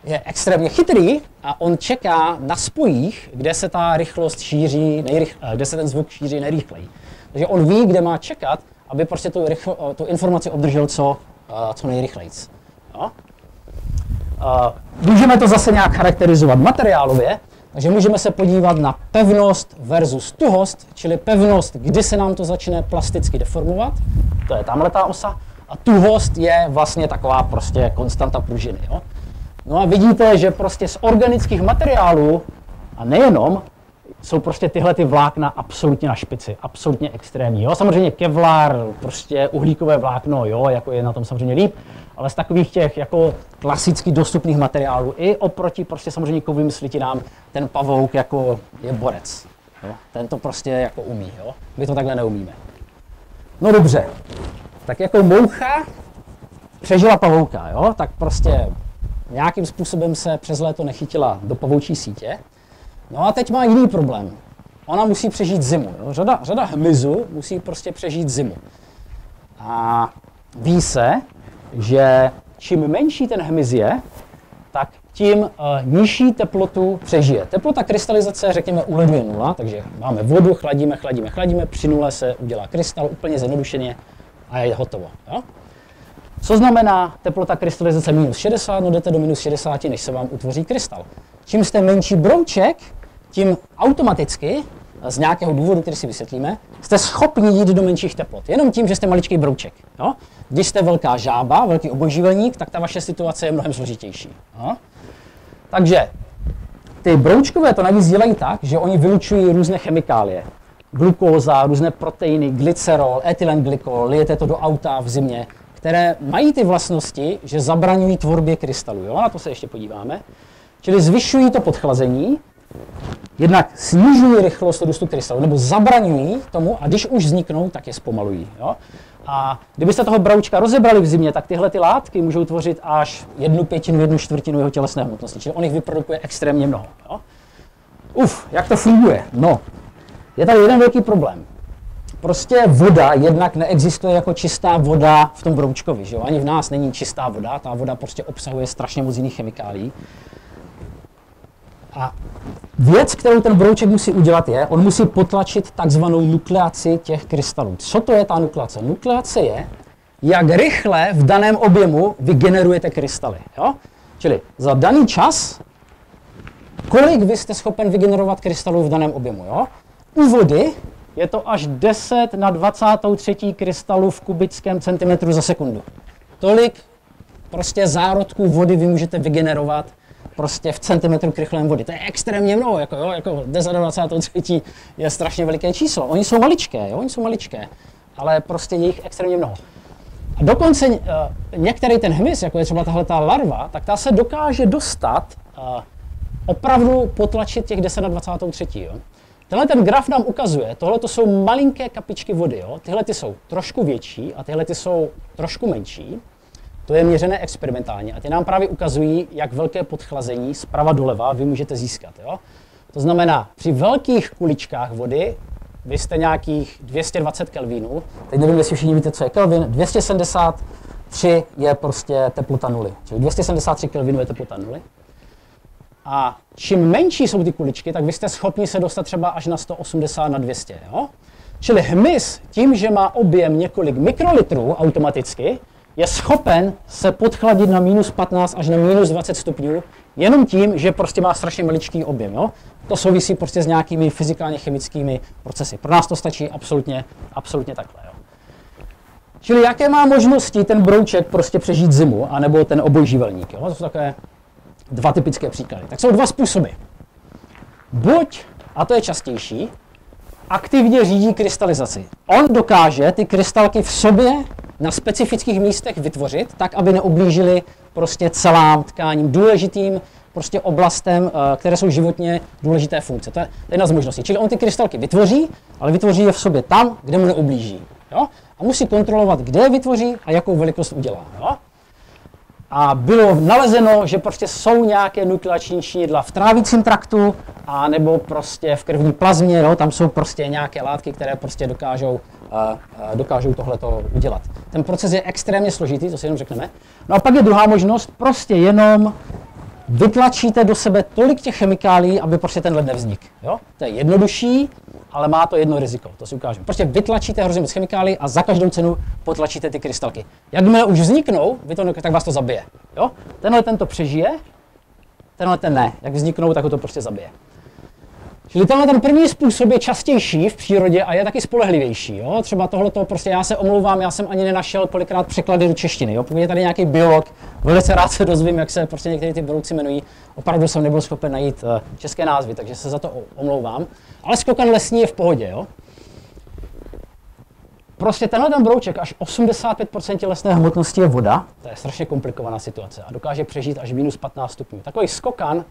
je extrémně chytrý a on čeká na spojích, kde se ta rychlost šíří, nejrych, eh, kde se ten zvuk šíří nejrychleji. Takže on ví, kde má čekat, aby prostě tu, rychlo, eh, tu informaci obdržel co, eh, co nejrychleji. No? Můžeme to zase nějak charakterizovat materiálově, takže můžeme se podívat na pevnost versus tuhost, čili pevnost, kdy se nám to začne plasticky deformovat, to je tamhle ta osa, a tuhost je vlastně taková prostě konstanta pružiny. Jo? No a vidíte, že prostě z organických materiálů, a nejenom, jsou prostě tyhle ty vlákna absolutně na špici, absolutně extrémní. Jo? Samozřejmě kevlar, prostě uhlíkové vlákno, jo, jako je na tom samozřejmě líp, ale z takových těch jako klasicky dostupných materiálů i oproti prostě samozřejmě kovým slitinám ten pavouk jako je borec. Jo? Ten to prostě jako umí, jo? My to takhle neumíme. No dobře, tak jako moucha přežila pavouka, jo? tak prostě nějakým způsobem se přes léto nechytila do pavoučí sítě. No a teď má jiný problém. Ona musí přežít zimu. Jo? Řada, řada hmyzu musí prostě přežít zimu. A ví se, že čím menší ten hmyz je, tak tím uh, nižší teplotu přežije. Teplota krystalizace, řekněme, u ledu je nula, takže máme vodu, chladíme, chladíme, chladíme, při nule se udělá krystal, úplně zjednodušeně a je hotovo. Jo? Co znamená teplota krystalizace minus 60? No jdete do minus 60, než se vám utvoří krystal. Čím jste menší brouček, tím automaticky z nějakého důvodu, který si vysvětlíme, jste schopni jít do menších teplot. Jenom tím, že jste maličký brouček. Jo? Když jste velká žába, velký obojživelník, tak ta vaše situace je mnohem složitější. Jo? Takže ty broučkové to navíc dělají tak, že oni vylučují různé chemikálie. Glukóza, různé proteiny, glycerol, etylenglykol, lijete to do auta v zimě, které mají ty vlastnosti, že zabraňují tvorbě krystalů. Jo? Na to se ještě podíváme. Čili zvyšují to podchlazení, jednak snižují rychlost růstu krystalů, nebo zabraňují tomu a když už vzniknou, tak je zpomalují. Jo? A kdybyste toho broučka rozebrali v zimě, tak tyhle ty látky můžou tvořit až jednu pětinu, jednu čtvrtinu jeho tělesné hmotnosti. Čili on jich vyprodukuje extrémně mnoho. Jo? Uf, jak to funguje? No, je tady jeden velký problém. Prostě voda jednak neexistuje jako čistá voda v tom broučkovi, že jo? Ani v nás není čistá voda, ta voda prostě obsahuje strašně moc jiných chemikálí. A věc, kterou ten brouček musí udělat, je, on musí potlačit takzvanou nukleaci těch krystalů. Co to je ta nukleace? Nukleace je, jak rychle v daném objemu vygenerujete krystaly. Jo? Čili za daný čas, kolik vy jste schopen vygenerovat krystalů v daném objemu. Jo? U vody je to až 10 na 23 krystalů v kubickém centimetru za sekundu. Tolik prostě zárodků vody vy můžete vygenerovat prostě v centimetru krychlém vody. To je extrémně mnoho, jako, jo, jako 10 na 23 je strašně veliké číslo. Oni jsou maličké, jo, oni jsou maličké, ale prostě je jich extrémně mnoho. A dokonce uh, některý ten hmyz, jako je třeba tahle ta larva, tak ta se dokáže dostat uh, opravdu potlačit těch 10 na 23. Jo. Tenhle ten graf nám ukazuje, tohle to jsou malinké kapičky vody, jo? tyhle ty jsou trošku větší a tyhle ty jsou trošku menší. To je měřené experimentálně a ty nám právě ukazují, jak velké podchlazení zprava doleva vy můžete získat. Jo? To znamená, při velkých kuličkách vody vy jste nějakých 220 kelvinů, teď nevím, jestli všichni víte, co je kelvin, 273 je prostě teplota nuly, čili 273 kelvinů je teplota nuly. A čím menší jsou ty kuličky, tak vy jste schopni se dostat třeba až na 180 na 200. Jo? Čili hmyz tím, že má objem několik mikrolitrů automaticky, je schopen se podchladit na minus 15 až na minus 20 stupňů, jenom tím, že prostě má strašně maličký objem. Jo? To souvisí prostě s nějakými fyzikálně chemickými procesy. Pro nás to stačí absolutně, absolutně takhle. Jo? Čili jaké má možnosti ten brouček prostě přežít zimu, anebo ten obojživelník. Jo? To jsou takové dva typické příklady. Tak jsou dva způsoby. Buď, a to je častější, aktivně řídí krystalizaci. On dokáže ty krystalky v sobě na specifických místech vytvořit, tak, aby neublížili prostě celám tkáním důležitým prostě oblastem, eh, které jsou životně důležité funkce. To je, jedna z možností. Čili on ty krystalky vytvoří, ale vytvoří je v sobě tam, kde mu neublíží. Jo? A musí kontrolovat, kde je vytvoří a jakou velikost udělá. Jo? A bylo nalezeno, že prostě jsou nějaké nukleační činidla v trávicím traktu a nebo prostě v krvní plazmě, jo, tam jsou prostě nějaké látky, které prostě dokážou, uh, dokážou tohleto udělat. Ten proces je extrémně složitý, to si jenom řekneme. No a pak je druhá možnost, prostě jenom vytlačíte do sebe tolik těch chemikálí, aby prostě ten led nevznik. Jo? To je jednodušší, ale má to jedno riziko, to si ukážeme. Prostě vytlačíte hrozně moc chemikálií a za každou cenu potlačíte ty krystalky. Jakmile už vzniknou, vy to, tak vás to zabije. Jo? Tenhle ten to přežije, tenhle ten ne. Jak vzniknou, tak ho to prostě zabije. Čili tenhle ten první způsob je častější v přírodě a je taky spolehlivější. Jo? Třeba tohle prostě já se omlouvám, já jsem ani nenašel kolikrát překlady do češtiny. Jo? Pokud je tady nějaký biolog, velice rád se dozvím, jak se prostě některé ty brouci jmenují. Opravdu jsem nebyl schopen najít uh, české názvy, takže se za to omlouvám. Ale skokan lesní je v pohodě. Jo? Prostě tenhle ten brouček, až 85% tělesné hmotnosti je voda, to je strašně komplikovaná situace a dokáže přežít až minus 15 stupňů. Takový skokan,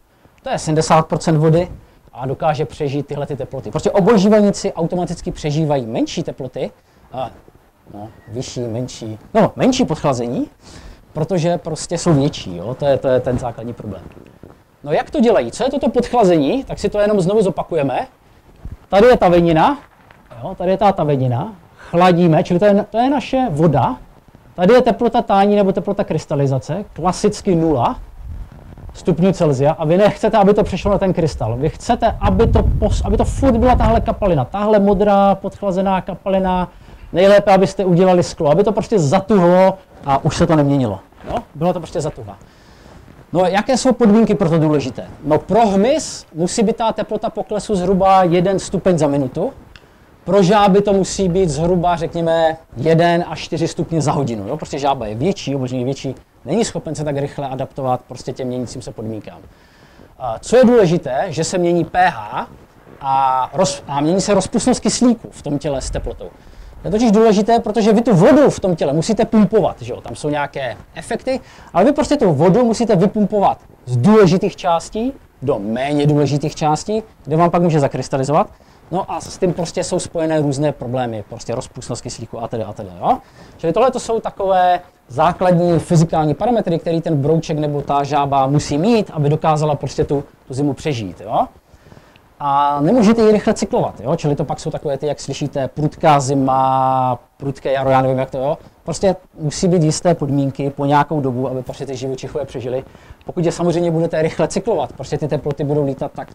to je 70% vody, a dokáže přežít tyhle ty teploty. Prostě obojživelníci automaticky přežívají menší teploty, a, no, vyšší, menší, no, menší podchlazení, protože prostě jsou větší, jo? To, je, to je ten základní problém. No jak to dělají? Co je toto podchlazení? Tak si to jenom znovu zopakujeme. Tady je tavenina, jo? tady je ta tavenina, chladíme, čili to je, to je naše voda. Tady je teplota tání nebo teplota krystalizace, klasicky nula, stupňů Celsia a vy nechcete, aby to přešlo na ten krystal. Vy chcete, aby to, pos, aby to furt byla tahle kapalina, tahle modrá podchlazená kapalina, nejlépe, abyste udělali sklo, aby to prostě zatuhlo a už se to neměnilo. Jo? Bylo to prostě zatuhlo. No jaké jsou podmínky pro to důležité? No pro hmyz musí být ta teplota poklesu zhruba 1 stupeň za minutu. Pro žáby to musí být zhruba, řekněme, 1 až 4 stupně za hodinu. Jo? Prostě žába je větší, obložení větší, není schopen se tak rychle adaptovat prostě těm měnícím se podmínkám. Co je důležité, že se mění pH a, roz, a mění se rozpustnost kyslíku v tom těle s teplotou. To je totiž důležité, protože vy tu vodu v tom těle musíte pumpovat, že jo? tam jsou nějaké efekty, ale vy prostě tu vodu musíte vypumpovat z důležitých částí do méně důležitých částí, kde vám pak může zakrystalizovat. No a s tím prostě jsou spojené různé problémy, prostě rozpustnost kyslíku a tedy a tedy. Jo? Čili tohle to jsou takové základní fyzikální parametry, které ten brouček nebo ta žába musí mít, aby dokázala prostě tu, tu zimu přežít. Jo? A nemůžete ji rychle cyklovat, jo? čili to pak jsou takové ty, jak slyšíte, prudká zima, prudké jaro, já nevím jak to, jo? Prostě musí být jisté podmínky po nějakou dobu, aby prostě ty živočichové přežili. Pokud je samozřejmě budete rychle cyklovat, prostě ty teploty budou lítat, tak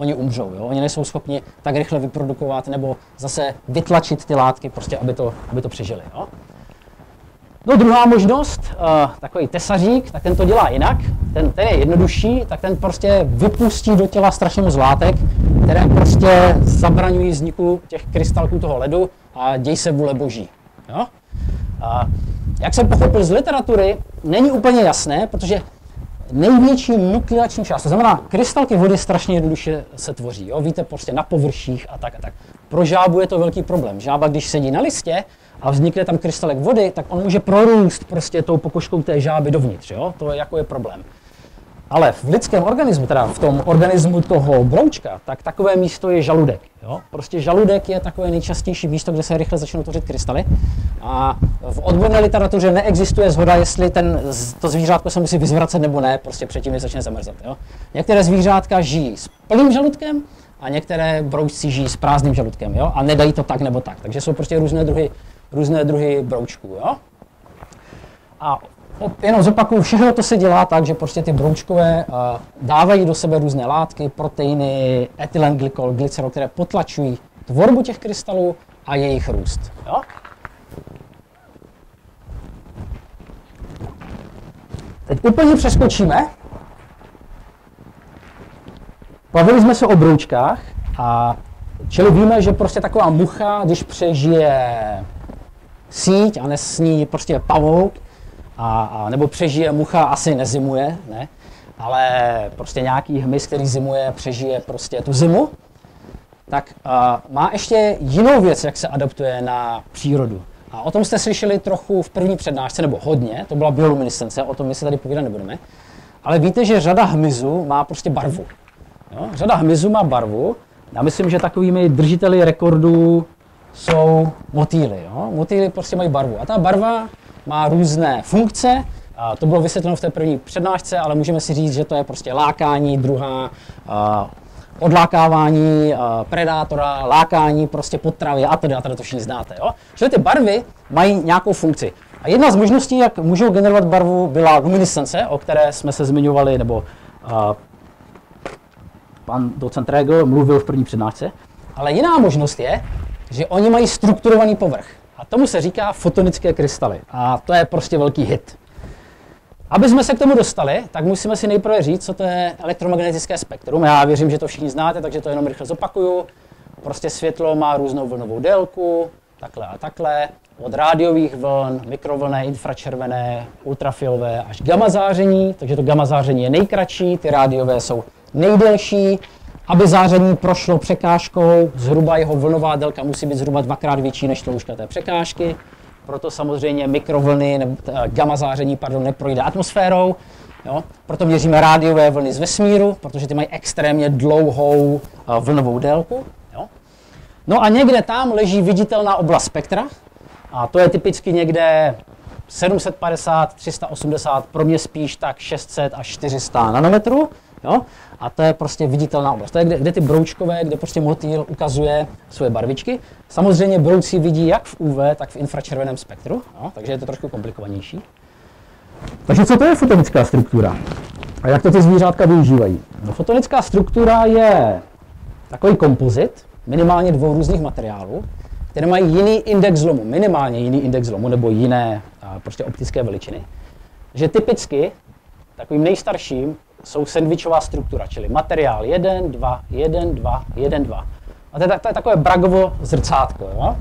oni umřou. Jo? Oni nejsou schopni tak rychle vyprodukovat nebo zase vytlačit ty látky, prostě, aby, to, aby to přežili. Jo? No druhá možnost, uh, takový tesařík, tak ten to dělá jinak. Ten, ten je jednodušší, tak ten prostě vypustí do těla strašně moc látek, které prostě zabraňují vzniku těch krystalků toho ledu a děj se vůle boží. Jo? Uh, jak jsem pochopil z literatury, není úplně jasné, protože největší nukleační část, to znamená, krystalky vody strašně jednoduše se tvoří, jo? víte, prostě na površích a tak a tak. Pro žábu je to velký problém. Žába, když sedí na listě a vznikne tam krystalek vody, tak on může prorůst prostě tou pokožkou té žáby dovnitř, jo? to je jako je problém. Ale v lidském organismu, teda v tom organismu toho broučka, tak takové místo je žaludek. Jo? Prostě žaludek je takové nejčastější místo, kde se rychle začnou tvořit krystaly. A v odborné literatuře neexistuje zhoda, jestli ten, to zvířátko se musí vyzvracet nebo ne, prostě předtím, než začne zamrzat. Jo? Některé zvířátka žijí s plným žaludkem a některé broučci žijí s prázdným žaludkem jo? a nedají to tak nebo tak. Takže jsou prostě různé druhy, různé druhy broučků. Jo? A jenom zopakuju, všechno to se dělá tak, že prostě ty broučkové uh, dávají do sebe různé látky, proteiny, etylenglykol, glycerol, které potlačují tvorbu těch krystalů a jejich růst. Jo? Teď úplně přeskočíme. Bavili jsme se o broučkách a čili víme, že prostě taková mucha, když přežije síť a nesní prostě pavouk, a, a, nebo přežije mucha, asi nezimuje, ne? ale prostě nějaký hmyz, který zimuje, přežije prostě tu zimu, tak a, má ještě jinou věc, jak se adaptuje na přírodu. A o tom jste slyšeli trochu v první přednášce, nebo hodně, to byla bioluminescence, o tom my si tady povídat nebudeme. Ale víte, že řada hmyzu má prostě barvu. Jo? Řada hmyzu má barvu. Já myslím, že takovými držiteli rekordů jsou motýly. Jo? Motýly prostě mají barvu. A ta barva má různé funkce. A to bylo vysvětleno v té první přednášce, ale můžeme si říct, že to je prostě lákání, druhá odlákávání predátora, lákání prostě potravy a tedy a tedy to všichni znáte. Jo? Čili ty barvy mají nějakou funkci. A jedna z možností, jak můžou generovat barvu, byla luminescence, o které jsme se zmiňovali, nebo uh, pan docent Regel mluvil v první přednášce. Ale jiná možnost je, že oni mají strukturovaný povrch. Tomu se říká fotonické krystaly. A to je prostě velký hit. Aby jsme se k tomu dostali, tak musíme si nejprve říct, co to je elektromagnetické spektrum. Já věřím, že to všichni znáte, takže to jenom rychle zopakuju. Prostě světlo má různou vlnovou délku, takhle a takhle, od rádiových vln, mikrovlné, infračervené, ultrafialové až gamma záření, takže to gamma záření je nejkratší, ty rádiové jsou nejdelší. Aby záření prošlo překážkou, zhruba jeho vlnová délka musí být zhruba dvakrát větší než tloušťka té překážky. Proto samozřejmě mikrovlny nebo eh, gamma záření pardon, neprojde atmosférou. Jo? Proto měříme rádiové vlny z vesmíru, protože ty mají extrémně dlouhou eh, vlnovou délku. Jo? No a někde tam leží viditelná oblast spektra, a to je typicky někde 750, 380, pro mě spíš tak 600 až 400 nanometrů. Jo? A to je prostě viditelná oblast. To je, kde, kde ty broučkové, kde prostě motýl ukazuje svoje barvičky. Samozřejmě brouci vidí jak v UV, tak v infračerveném spektru, jo? takže je to trošku komplikovanější. Takže co to je fotonická struktura? A jak to ty zvířátka využívají? No, fotonická struktura je takový kompozit, minimálně dvou různých materiálů, které mají jiný index zlomu, minimálně jiný index zlomu nebo jiné prostě optické veličiny. Že typicky takovým nejstarším, jsou sandvičová struktura, čili materiál 1, 2, 1, 2, 1, 2. A to je, to je takové bragovo zrcátko. Jo?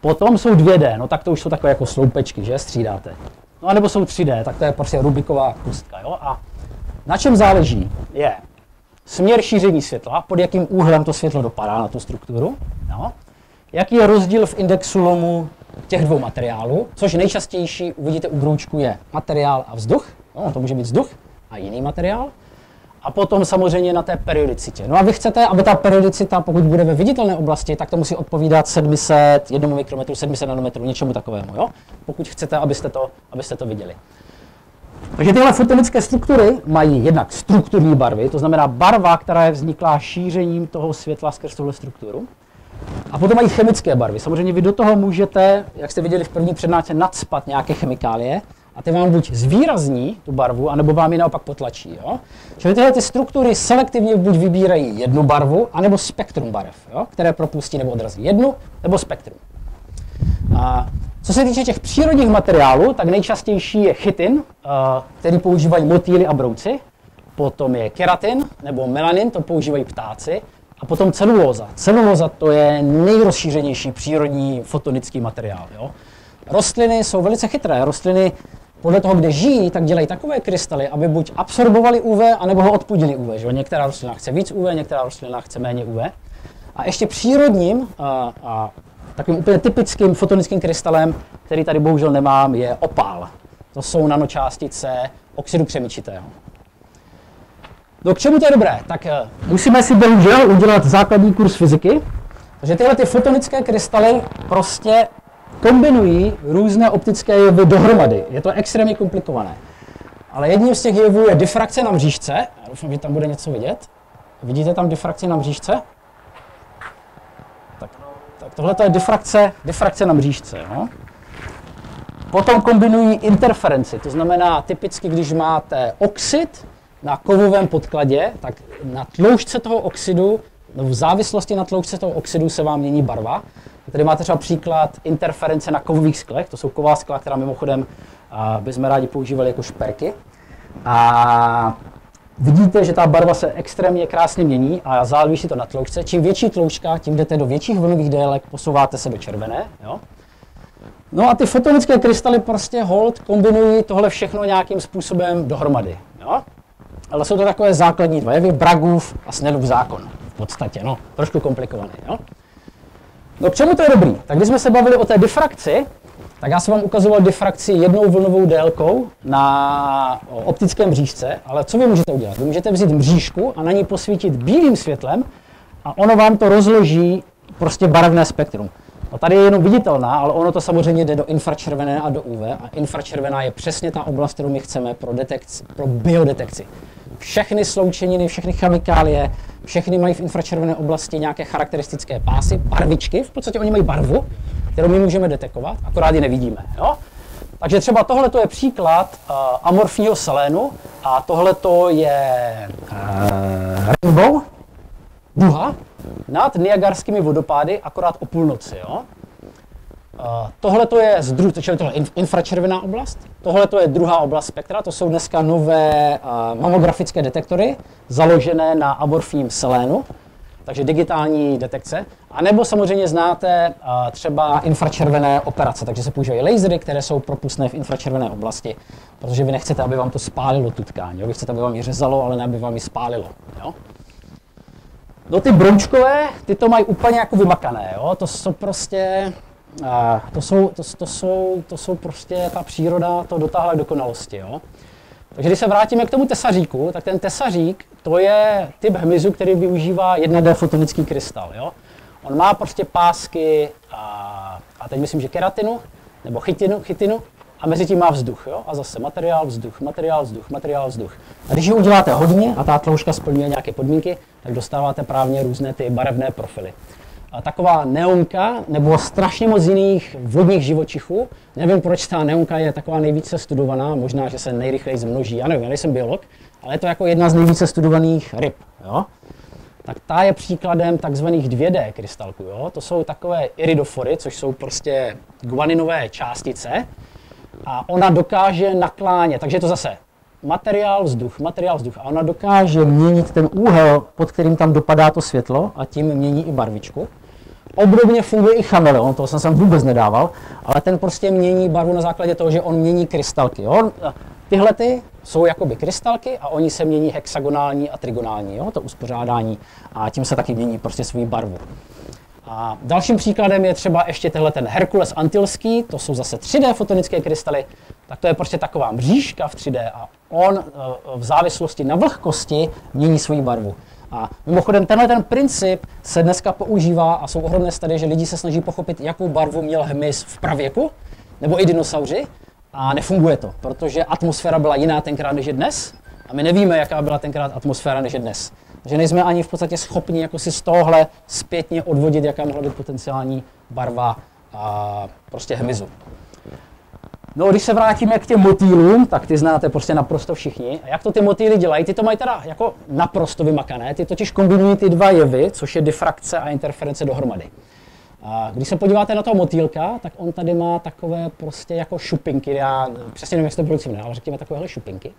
Potom jsou 2D, no tak to už jsou takové jako sloupečky, že střídáte. No a nebo jsou 3D, tak to je prostě Rubiková kostka. Jo? A na čem záleží je směr šíření světla, pod jakým úhlem to světlo dopadá na tu strukturu, jo? jaký je rozdíl v indexu lomu těch dvou materiálů, což nejčastější uvidíte u broučku je materiál a vzduch, jo? to může být vzduch a jiný materiál, a potom samozřejmě na té periodicitě. No a vy chcete, aby ta periodicita, pokud bude ve viditelné oblasti, tak to musí odpovídat 700, 1 mikrometru, 700 nanometrů, něčemu takovému, jo? pokud chcete, abyste to, abyste to viděli. Takže tyhle fotonické struktury mají jednak strukturní barvy, to znamená barva, která je vzniklá šířením toho světla skrz tuhle strukturu. A potom mají chemické barvy. Samozřejmě vy do toho můžete, jak jste viděli v první přednášce, nadspat nějaké chemikálie a ty vám buď zvýrazní tu barvu, anebo vám ji naopak potlačí. Jo? Čili tyhle ty struktury selektivně buď vybírají jednu barvu, anebo spektrum barev, jo? které propustí nebo odrazí jednu, nebo spektrum. A co se týče těch přírodních materiálů, tak nejčastější je chytin, který používají motýly a brouci, potom je keratin nebo melanin, to používají ptáci, a potom celulóza. Celulóza to je nejrozšířenější přírodní fotonický materiál. Jo? Rostliny jsou velice chytré. Rostliny podle toho, kde žijí, tak dělají takové krystaly, aby buď absorbovali UV, anebo ho odpudili UV. Že? Některá rostlina chce víc UV, některá rostlina chce méně UV. A ještě přírodním a, a takovým úplně typickým fotonickým krystalem, který tady bohužel nemám, je opál. To jsou nanočástice oxidu křemičitého. No k čemu to je dobré? Tak eh, musíme si bohužel udělat základní kurz fyziky, takže tyhle ty fotonické krystaly prostě kombinují různé optické jevy dohromady. Je to extrémně komplikované. Ale jedním z těch jevů je difrakce na mřížce. Já doufám, že tam bude něco vidět. Vidíte tam difrakci na mřížce? Tak, tak tohle je difrakce, difrakce na mřížce. Jo? Potom kombinují interferenci, to znamená typicky, když máte oxid na kovovém podkladě, tak na tloušťce toho oxidu, no v závislosti na tloušťce toho oxidu se vám mění barva. Tady máte třeba příklad interference na kovových sklech, to jsou ková skla, která mimochodem bychom rádi používali jako šperky. A vidíte, že ta barva se extrémně krásně mění a záleží to na tloušťce. Čím větší tloušťka, tím jdete do větších vlnových délek, posouváte se do červené. Jo? No a ty fotonické krystaly prostě hold kombinují tohle všechno nějakým způsobem dohromady. Jo? Ale jsou to takové základní dva jevy, Bragův a Snellův zákon. Podstatě, no, trošku komplikovaný. Jo? No k čemu to je dobrý? Tak když jsme se bavili o té difrakci, tak já jsem vám ukazoval difrakci jednou vlnovou délkou na optickém mřížce, ale co vy můžete udělat? Vy můžete vzít mřížku a na ní posvítit bílým světlem a ono vám to rozloží prostě barevné spektrum. No tady je jenom viditelná, ale ono to samozřejmě jde do infračervené a do UV a infračervená je přesně ta oblast, kterou my chceme pro, detekci, pro biodetekci. Všechny sloučeniny, všechny chemikálie, všechny mají v infračervené oblasti nějaké charakteristické pásy, barvičky, v podstatě oni mají barvu, kterou my můžeme detekovat, akorát ji nevidíme. Jo? Takže třeba tohle je příklad uh, amorfního selénu a tohle je uh, rainbow, duha, nad Niagarskými vodopády akorát o půlnoci. Jo? Tohle je, zdru, tohle infračervená oblast, tohle je druhá oblast spektra, to jsou dneska nové mamografické detektory, založené na amorfním selénu, takže digitální detekce. A nebo samozřejmě znáte uh, třeba infračervené operace, takže se používají lasery, které jsou propustné v infračervené oblasti, protože vy nechcete, aby vám to spálilo tu tkáň, jo? vy chcete, aby vám ji řezalo, ale ne aby vám ji spálilo. Jo? No ty broučkové, ty to mají úplně jako vymakané, jo? to jsou prostě, to, jsou, to, to, jsou, to jsou prostě, ta příroda to dotáhla dokonalosti. Jo? Takže když se vrátíme k tomu tesaříku, tak ten tesařík, to je typ hmyzu, který využívá 1D fotonický krystal. Jo? On má prostě pásky, a, a teď myslím, že keratinu, nebo chytinu, chytinu a mezi tím má vzduch. Jo? A zase materiál, vzduch, materiál, vzduch, materiál, vzduch. A když ji uděláte hodně a ta tloušťka splňuje nějaké podmínky, tak dostáváte právě různé ty barevné profily. Taková neonka nebo strašně moc jiných vodních živočichů. Nevím, proč ta neonka je taková nejvíce studovaná, možná, že se nejrychleji zmnoží. Já nevím, já nejsem biolog, ale je to jako jedna z nejvíce studovaných ryb. Jo? Tak ta je příkladem takzvaných 2D krystalků. Jo? To jsou takové iridofory, což jsou prostě guaninové částice, a ona dokáže naklánět, takže je to zase materiál, vzduch, materiál, vzduch. A ona dokáže měnit ten úhel, pod kterým tam dopadá to světlo a tím mění i barvičku. Obdobně funguje i chameleon, to jsem sem vůbec nedával, ale ten prostě mění barvu na základě toho, že on mění krystalky. Jo? Tyhle ty jsou jakoby krystalky a oni se mění hexagonální a trigonální, jo? to uspořádání a tím se taky mění prostě svou barvu. A dalším příkladem je třeba ještě tenhle ten Herkules antilský, to jsou zase 3D fotonické krystaly, tak to je prostě taková mřížka v 3D a on eh, v závislosti na vlhkosti mění svoji barvu. A mimochodem tenhle ten princip se dneska používá a jsou ohromné studie, že lidi se snaží pochopit, jakou barvu měl hmyz v pravěku, nebo i dinosauři, a nefunguje to, protože atmosféra byla jiná tenkrát než dnes a my nevíme, jaká byla tenkrát atmosféra než dnes. Takže nejsme ani v podstatě schopni jako si z tohohle zpětně odvodit, jaká mohla být potenciální barva a prostě hmyzu. No, když se vrátíme k těm motýlům, tak ty znáte prostě naprosto všichni. A jak to ty motýly dělají? Ty to mají teda jako naprosto vymakané. Ty totiž kombinují ty dva jevy, což je difrakce a interference dohromady. A když se podíváte na toho motýlka, tak on tady má takové prostě jako šupinky, já přesně nevím, jak se to bylo ale řekněme takovéhle šupinky.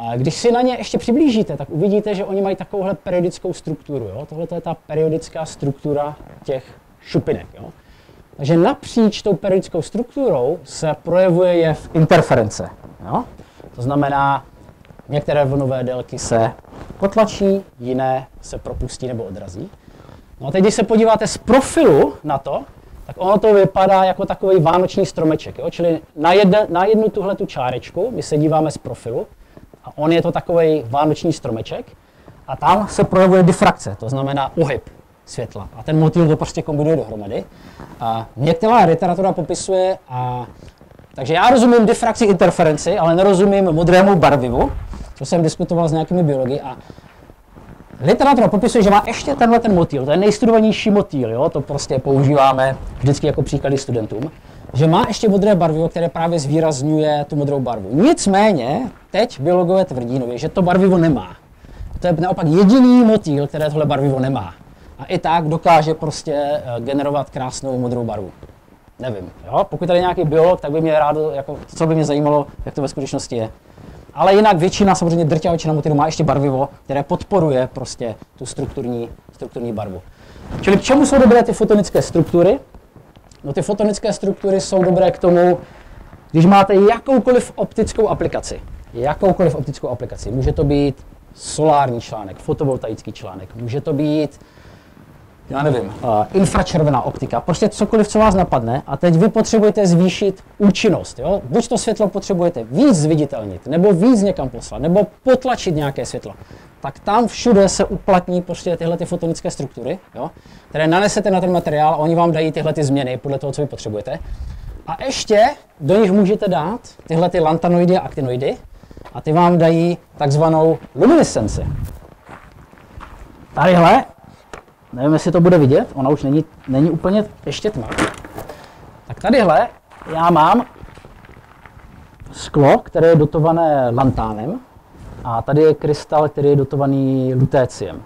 A když si na ně ještě přiblížíte, tak uvidíte, že oni mají takovouhle periodickou strukturu. Jo? Tohle je ta periodická struktura těch šupinek. Jo? Takže napříč tou periodickou strukturou se projevuje je v interference. Jo? To znamená, některé vlnové délky se potlačí, jiné se propustí nebo odrazí. No a teď, když se podíváte z profilu na to, tak ono to vypadá jako takový vánoční stromeček. Jo? Čili na, jedne, na jednu tuhle tu čárečku my se díváme z profilu a on je to takový vánoční stromeček a tam se projevuje difrakce, to znamená uhyb světla. A ten motýl to prostě kombinuje dohromady. A některá literatura popisuje, a, takže já rozumím difrakci interferenci, ale nerozumím modrému barvivu, co jsem diskutoval s nějakými biologi. A literatura popisuje, že má ještě tenhle ten motýl, to je nejstudovanější motýl, jo? to prostě používáme vždycky jako příklady studentům, že má ještě modré barvivo, které právě zvýrazňuje tu modrou barvu. Nicméně, teď biologové tvrdí nově, že to barvivo nemá. To je naopak jediný motýl, které tohle barvivo nemá a i tak dokáže prostě eh, generovat krásnou modrou barvu. Nevím, jo? pokud tady je nějaký biolog, tak by mě rád, jako, co by mě zajímalo, jak to ve skutečnosti je. Ale jinak většina, samozřejmě drtivá většina motýlů má ještě barvivo, které podporuje prostě tu strukturní, strukturní barvu. Čili k čemu jsou dobré ty fotonické struktury? No ty fotonické struktury jsou dobré k tomu, když máte jakoukoliv optickou aplikaci. Jakoukoliv optickou aplikaci. Může to být solární článek, fotovoltaický článek, může to být já nevím, uh, infračervená optika, prostě cokoliv, co vás napadne a teď vy potřebujete zvýšit účinnost. Jo? Buď to světlo potřebujete víc zviditelnit, nebo víc někam poslat, nebo potlačit nějaké světlo. Tak tam všude se uplatní prostě tyhle ty fotonické struktury, jo? které nanesete na ten materiál a oni vám dají tyhle ty změny podle toho, co vy potřebujete. A ještě do nich můžete dát tyhle ty lantanoidy a aktinoidy a ty vám dají takzvanou luminescenci. Tadyhle Nevím, jestli to bude vidět, ona už není, není úplně ještě tma. Tak tadyhle já mám sklo, které je dotované lantánem a tady je krystal, který je dotovaný lutéciem.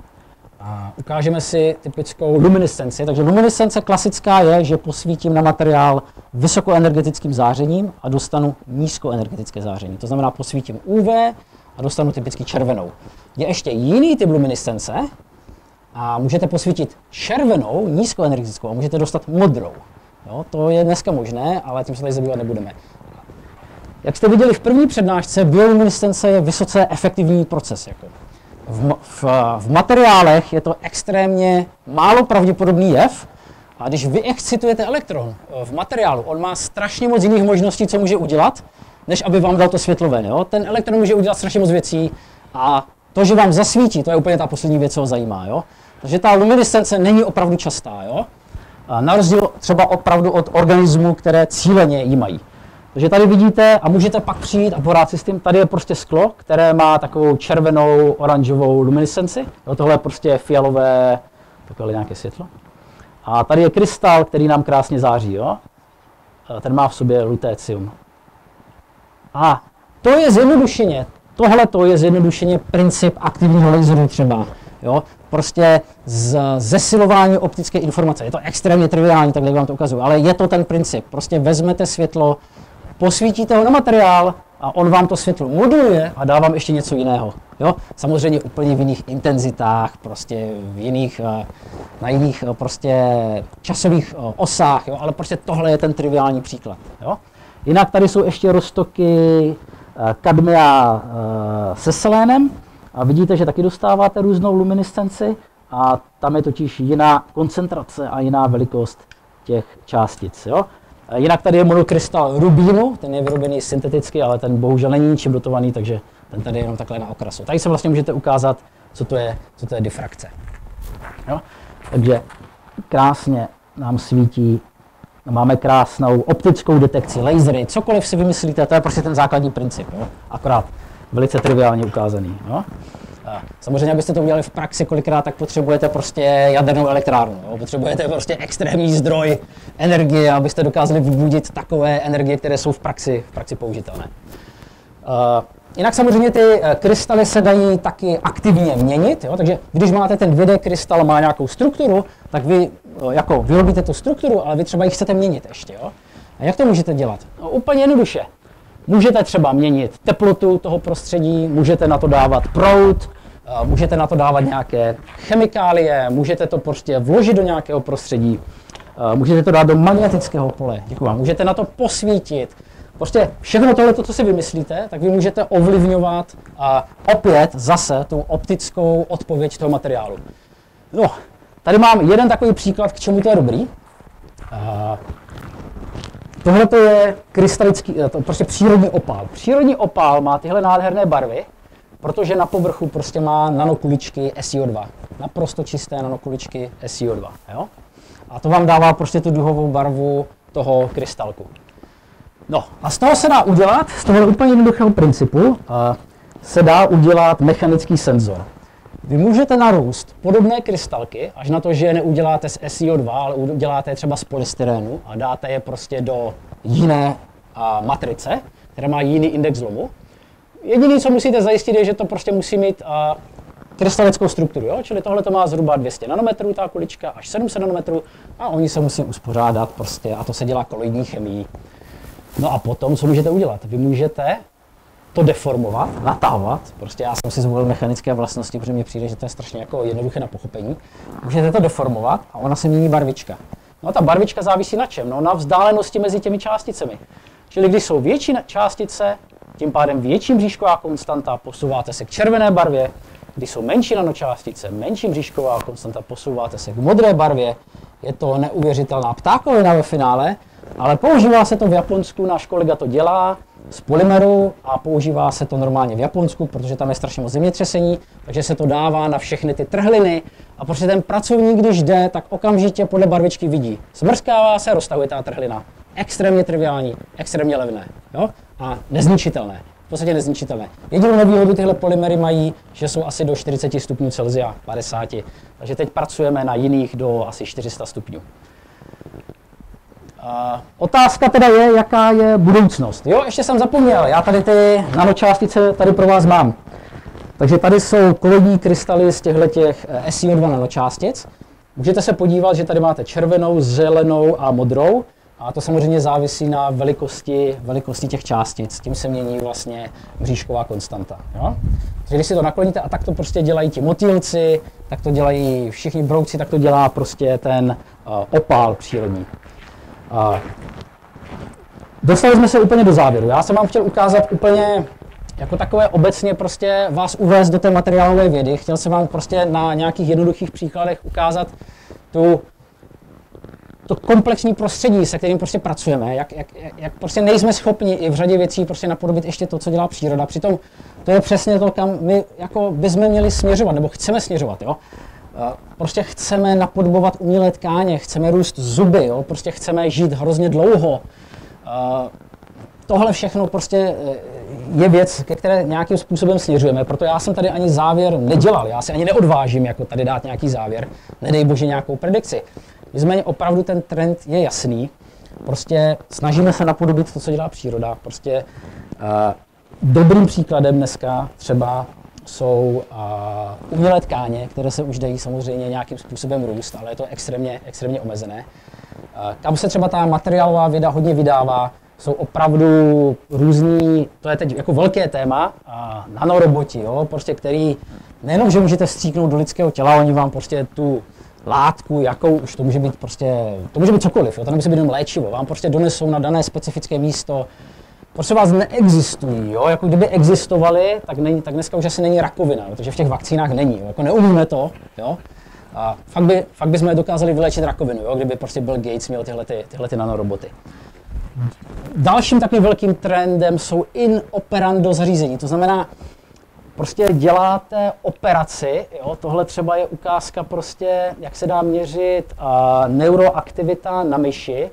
A ukážeme si typickou luminescenci. Takže luminescence klasická je, že posvítím na materiál vysokoenergetickým zářením a dostanu nízkoenergetické záření. To znamená, posvítím UV a dostanu typicky červenou. Je ještě jiný typ luminescence, a můžete posvítit červenou, nízkoenergetickou a můžete dostat modrou. Jo, to je dneska možné, ale tím se tady zabývat nebudeme. Jak jste viděli v první přednášce, bioluminescence je vysoce efektivní proces. Jako. V, v, v materiálech je to extrémně málo pravděpodobný jev, a když vy excitujete elektron eh, v materiálu, on má strašně moc jiných možností, co může udělat, než aby vám dal to světlo ven. Jo? Ten elektron může udělat strašně moc věcí a to, že vám zasvítí, to je úplně ta poslední věc, co ho zajímá. Jo? Takže ta luminescence není opravdu častá, jo? Na rozdíl třeba opravdu od organismů, které cíleně ji mají. Takže tady vidíte a můžete pak přijít a porád si s tím, tady je prostě sklo, které má takovou červenou, oranžovou luminescenci. Jo, tohle je prostě fialové, takové nějaké světlo. A tady je krystal, který nám krásně září, jo? Ten má v sobě lutécium. A to je zjednodušeně, tohle to je zjednodušeně princip aktivního laseru třeba. Jo? Prostě z, zesilování optické informace. Je to extrémně triviální, tak vám to ukazuju, ale je to ten princip. Prostě vezmete světlo, posvítíte ho na materiál a on vám to světlo moduluje a dá vám ještě něco jiného. Jo? Samozřejmě úplně v jiných intenzitách, prostě v jiných, eh, na jiných eh, prostě časových eh, osách, jo? ale prostě tohle je ten triviální příklad. Jo? Jinak tady jsou ještě roztoky kadmia se selénem a vidíte, že taky dostáváte různou luminescenci a tam je totiž jiná koncentrace a jiná velikost těch částic. Jo? Jinak tady je monokrystal rubínu, ten je vyrobený synteticky, ale ten bohužel není ničím dotovaný, takže ten tady je jenom takhle na okrasu. Tady se vlastně můžete ukázat, co to je, co to je difrakce. Jo? Takže krásně nám svítí, máme krásnou optickou detekci, lasery, cokoliv si vymyslíte, to je prostě ten základní princip. Jo? Akorát velice triviálně ukázaný. Jo? Samozřejmě, abyste to udělali v praxi kolikrát, tak potřebujete prostě jadernou elektrárnu. Jo? Potřebujete prostě extrémní zdroj energie, abyste dokázali vybudit takové energie, které jsou v praxi, v praxi použitelné. Uh, Jinak samozřejmě ty eh, krystaly se dají taky aktivně měnit, jo? takže když máte ten 2D krystal, má nějakou strukturu, tak vy eh, jako vyrobíte tu strukturu, ale vy třeba ji chcete měnit ještě. Jo? A jak to můžete dělat? No, úplně jednoduše. Můžete třeba měnit teplotu toho prostředí, můžete na to dávat proud, eh, můžete na to dávat nějaké chemikálie, můžete to prostě vložit do nějakého prostředí, můžete to dát do magnetického pole, děkuji vám, můžete na to posvítit, Prostě všechno tohle, co si vymyslíte, tak vy můžete ovlivňovat a opět zase tu optickou odpověď toho materiálu. No, tady mám jeden takový příklad, k čemu to je dobrý. Tohle to je krystalický, to prostě přírodní opál. Přírodní opál má tyhle nádherné barvy, protože na povrchu prostě má nanokuličky SiO2. Naprosto čisté nanokuličky SiO2. Jo? A to vám dává prostě tu duhovou barvu toho krystalku. No a z toho se dá udělat, z toho úplně jednoduchého principu, uh, se dá udělat mechanický senzor. Vy můžete narůst podobné krystalky, až na to, že je neuděláte z SiO2, ale uděláte je třeba z polystyrénu a dáte je prostě do jiné uh, matrice, která má jiný index zlomu. Jediné, co musíte zajistit, je, že to prostě musí mít uh, krystalickou strukturu, jo? čili tohle to má zhruba 200 nanometrů, ta kulička, až 700 nanometrů a oni se musí uspořádat prostě a to se dělá koloidní chemií. No a potom, co můžete udělat? Vy můžete to deformovat, natahovat, prostě já jsem si zvolil mechanické vlastnosti, protože mi přijde, že to je strašně jako jednoduché na pochopení. Můžete to deformovat a ona se mění barvička. No a ta barvička závisí na čem? No na vzdálenosti mezi těmi částicemi. Čili když jsou větší částice, tím pádem větší mřížková konstanta, posouváte se k červené barvě, když jsou menší nanočástice, menší mřížková konstanta, posouváte se k modré barvě. Je to neuvěřitelná ptákovina ve finále, ale používá se to v Japonsku, náš kolega to dělá z polymeru a používá se to normálně v Japonsku, protože tam je strašně moc zemětřesení, takže se to dává na všechny ty trhliny a protože ten pracovník, když jde, tak okamžitě podle barvičky vidí. Smrskává se, roztahuje ta trhlina. Extrémně triviální, extrémně levné jo? a nezničitelné. V podstatě nezničitelné. Jedinou nevýhodu tyhle polymery mají, že jsou asi do 40 stupňů Celsia, 50. Takže teď pracujeme na jiných do asi 400 stupňů. Otázka teda je, jaká je budoucnost. Jo, ještě jsem zapomněl, já tady ty nanočástice tady pro vás mám. Takže tady jsou koloidní krystaly z těchto těch eh, SiO2 nanočástic. Můžete se podívat, že tady máte červenou, zelenou a modrou. A to samozřejmě závisí na velikosti, velikosti těch částic. Tím se mění vlastně mřížková konstanta. Jo? Takže když si to nakloníte a tak to prostě dělají ti motýlci, tak to dělají všichni brouci, tak to dělá prostě ten uh, opál přírodní. A dostali jsme se úplně do závěru. Já jsem vám chtěl ukázat úplně jako takové obecně prostě vás uvést do té materiálové vědy. Chtěl jsem vám prostě na nějakých jednoduchých příkladech ukázat tu to komplexní prostředí, se kterým prostě pracujeme, jak, jak, jak prostě nejsme schopni i v řadě věcí prostě napodobit ještě to, co dělá příroda. Přitom to je přesně to, kam my jako bychom měli směřovat, nebo chceme směřovat. Jo? Eh, prostě chceme napodobovat umělé tkáně, chceme růst zuby, jo? prostě chceme žít hrozně dlouho. Eh, tohle všechno prostě eh, je věc, ke které nějakým způsobem směřujeme, proto já jsem tady ani závěr nedělal, já si ani neodvážím jako tady dát nějaký závěr, nedej bože nějakou predikci. Nicméně opravdu ten trend je jasný, prostě snažíme se napodobit to, co dělá příroda, prostě dobrým příkladem dneska třeba jsou umělé tkáně, které se už dají samozřejmě nějakým způsobem růst, ale je to extrémně, extrémně omezené. Uh, kam se třeba ta materiálová věda hodně vydává, jsou opravdu různý, to je teď jako velké téma, a nanoroboti, jo, prostě který nejenom, že můžete stříknout do lidského těla, oni vám prostě tu látku, jakou už to může být prostě, to může být cokoliv, jo, to nemusí být jenom léčivo, vám prostě donesou na dané specifické místo, prostě vás neexistují, jo, jako kdyby existovaly, tak, není, tak dneska už asi není rakovina, protože v těch vakcínách není, jo, jako neumíme to, jo, a fakt, by, fakt bychom dokázali vylečit rakovinu, jo, kdyby prostě Bill Gates měl tyhle, ty, tyhle ty nanoroboty. Dalším takovým velkým trendem jsou inoperando zařízení, to znamená, prostě děláte operaci, jo, tohle třeba je ukázka prostě, jak se dá měřit uh, neuroaktivita na myši,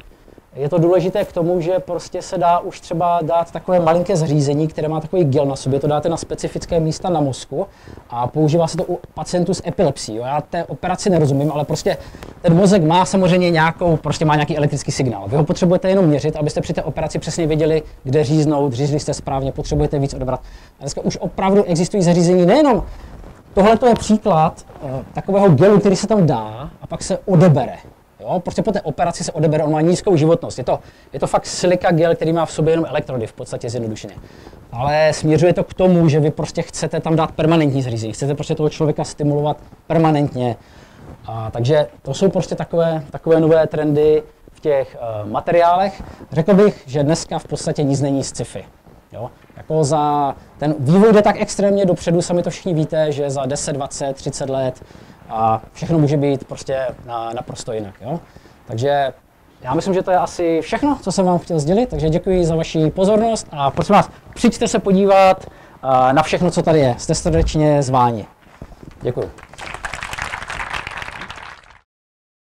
je to důležité k tomu, že prostě se dá už třeba dát takové malinké zařízení, které má takový gel na sobě, to dáte na specifické místa na mozku a používá se to u pacientů s epilepsií. Jo. Já té operaci nerozumím, ale prostě ten mozek má samozřejmě nějakou, prostě má nějaký elektrický signál. Vy ho potřebujete jenom měřit, abyste při té operaci přesně věděli, kde říznout, řízli jste správně, potřebujete víc odebrat. A dneska už opravdu existují zařízení nejenom Tohle je příklad uh, takového gelu, který se tam dá a pak se odebere. Jo? Prostě po té operaci se odebere, on má nízkou životnost. Je to, je to fakt silika gel, který má v sobě jenom elektrody, v podstatě zjednodušeně. Ale směřuje to k tomu, že vy prostě chcete tam dát permanentní zřízení, chcete prostě toho člověka stimulovat permanentně. A, takže to jsou prostě takové, takové nové trendy v těch uh, materiálech. Řekl bych, že dneska v podstatě nic není z sci-fi. Jo? Jako za ten vývoj jde tak extrémně dopředu, sami to všichni víte, že za 10, 20, 30 let a všechno může být prostě na, naprosto jinak. Jo? Takže já myslím, že to je asi všechno, co jsem vám chtěl sdělit, takže děkuji za vaši pozornost a prosím vás, přijďte se podívat na všechno, co tady je. Jste srdečně zváni. Děkuji.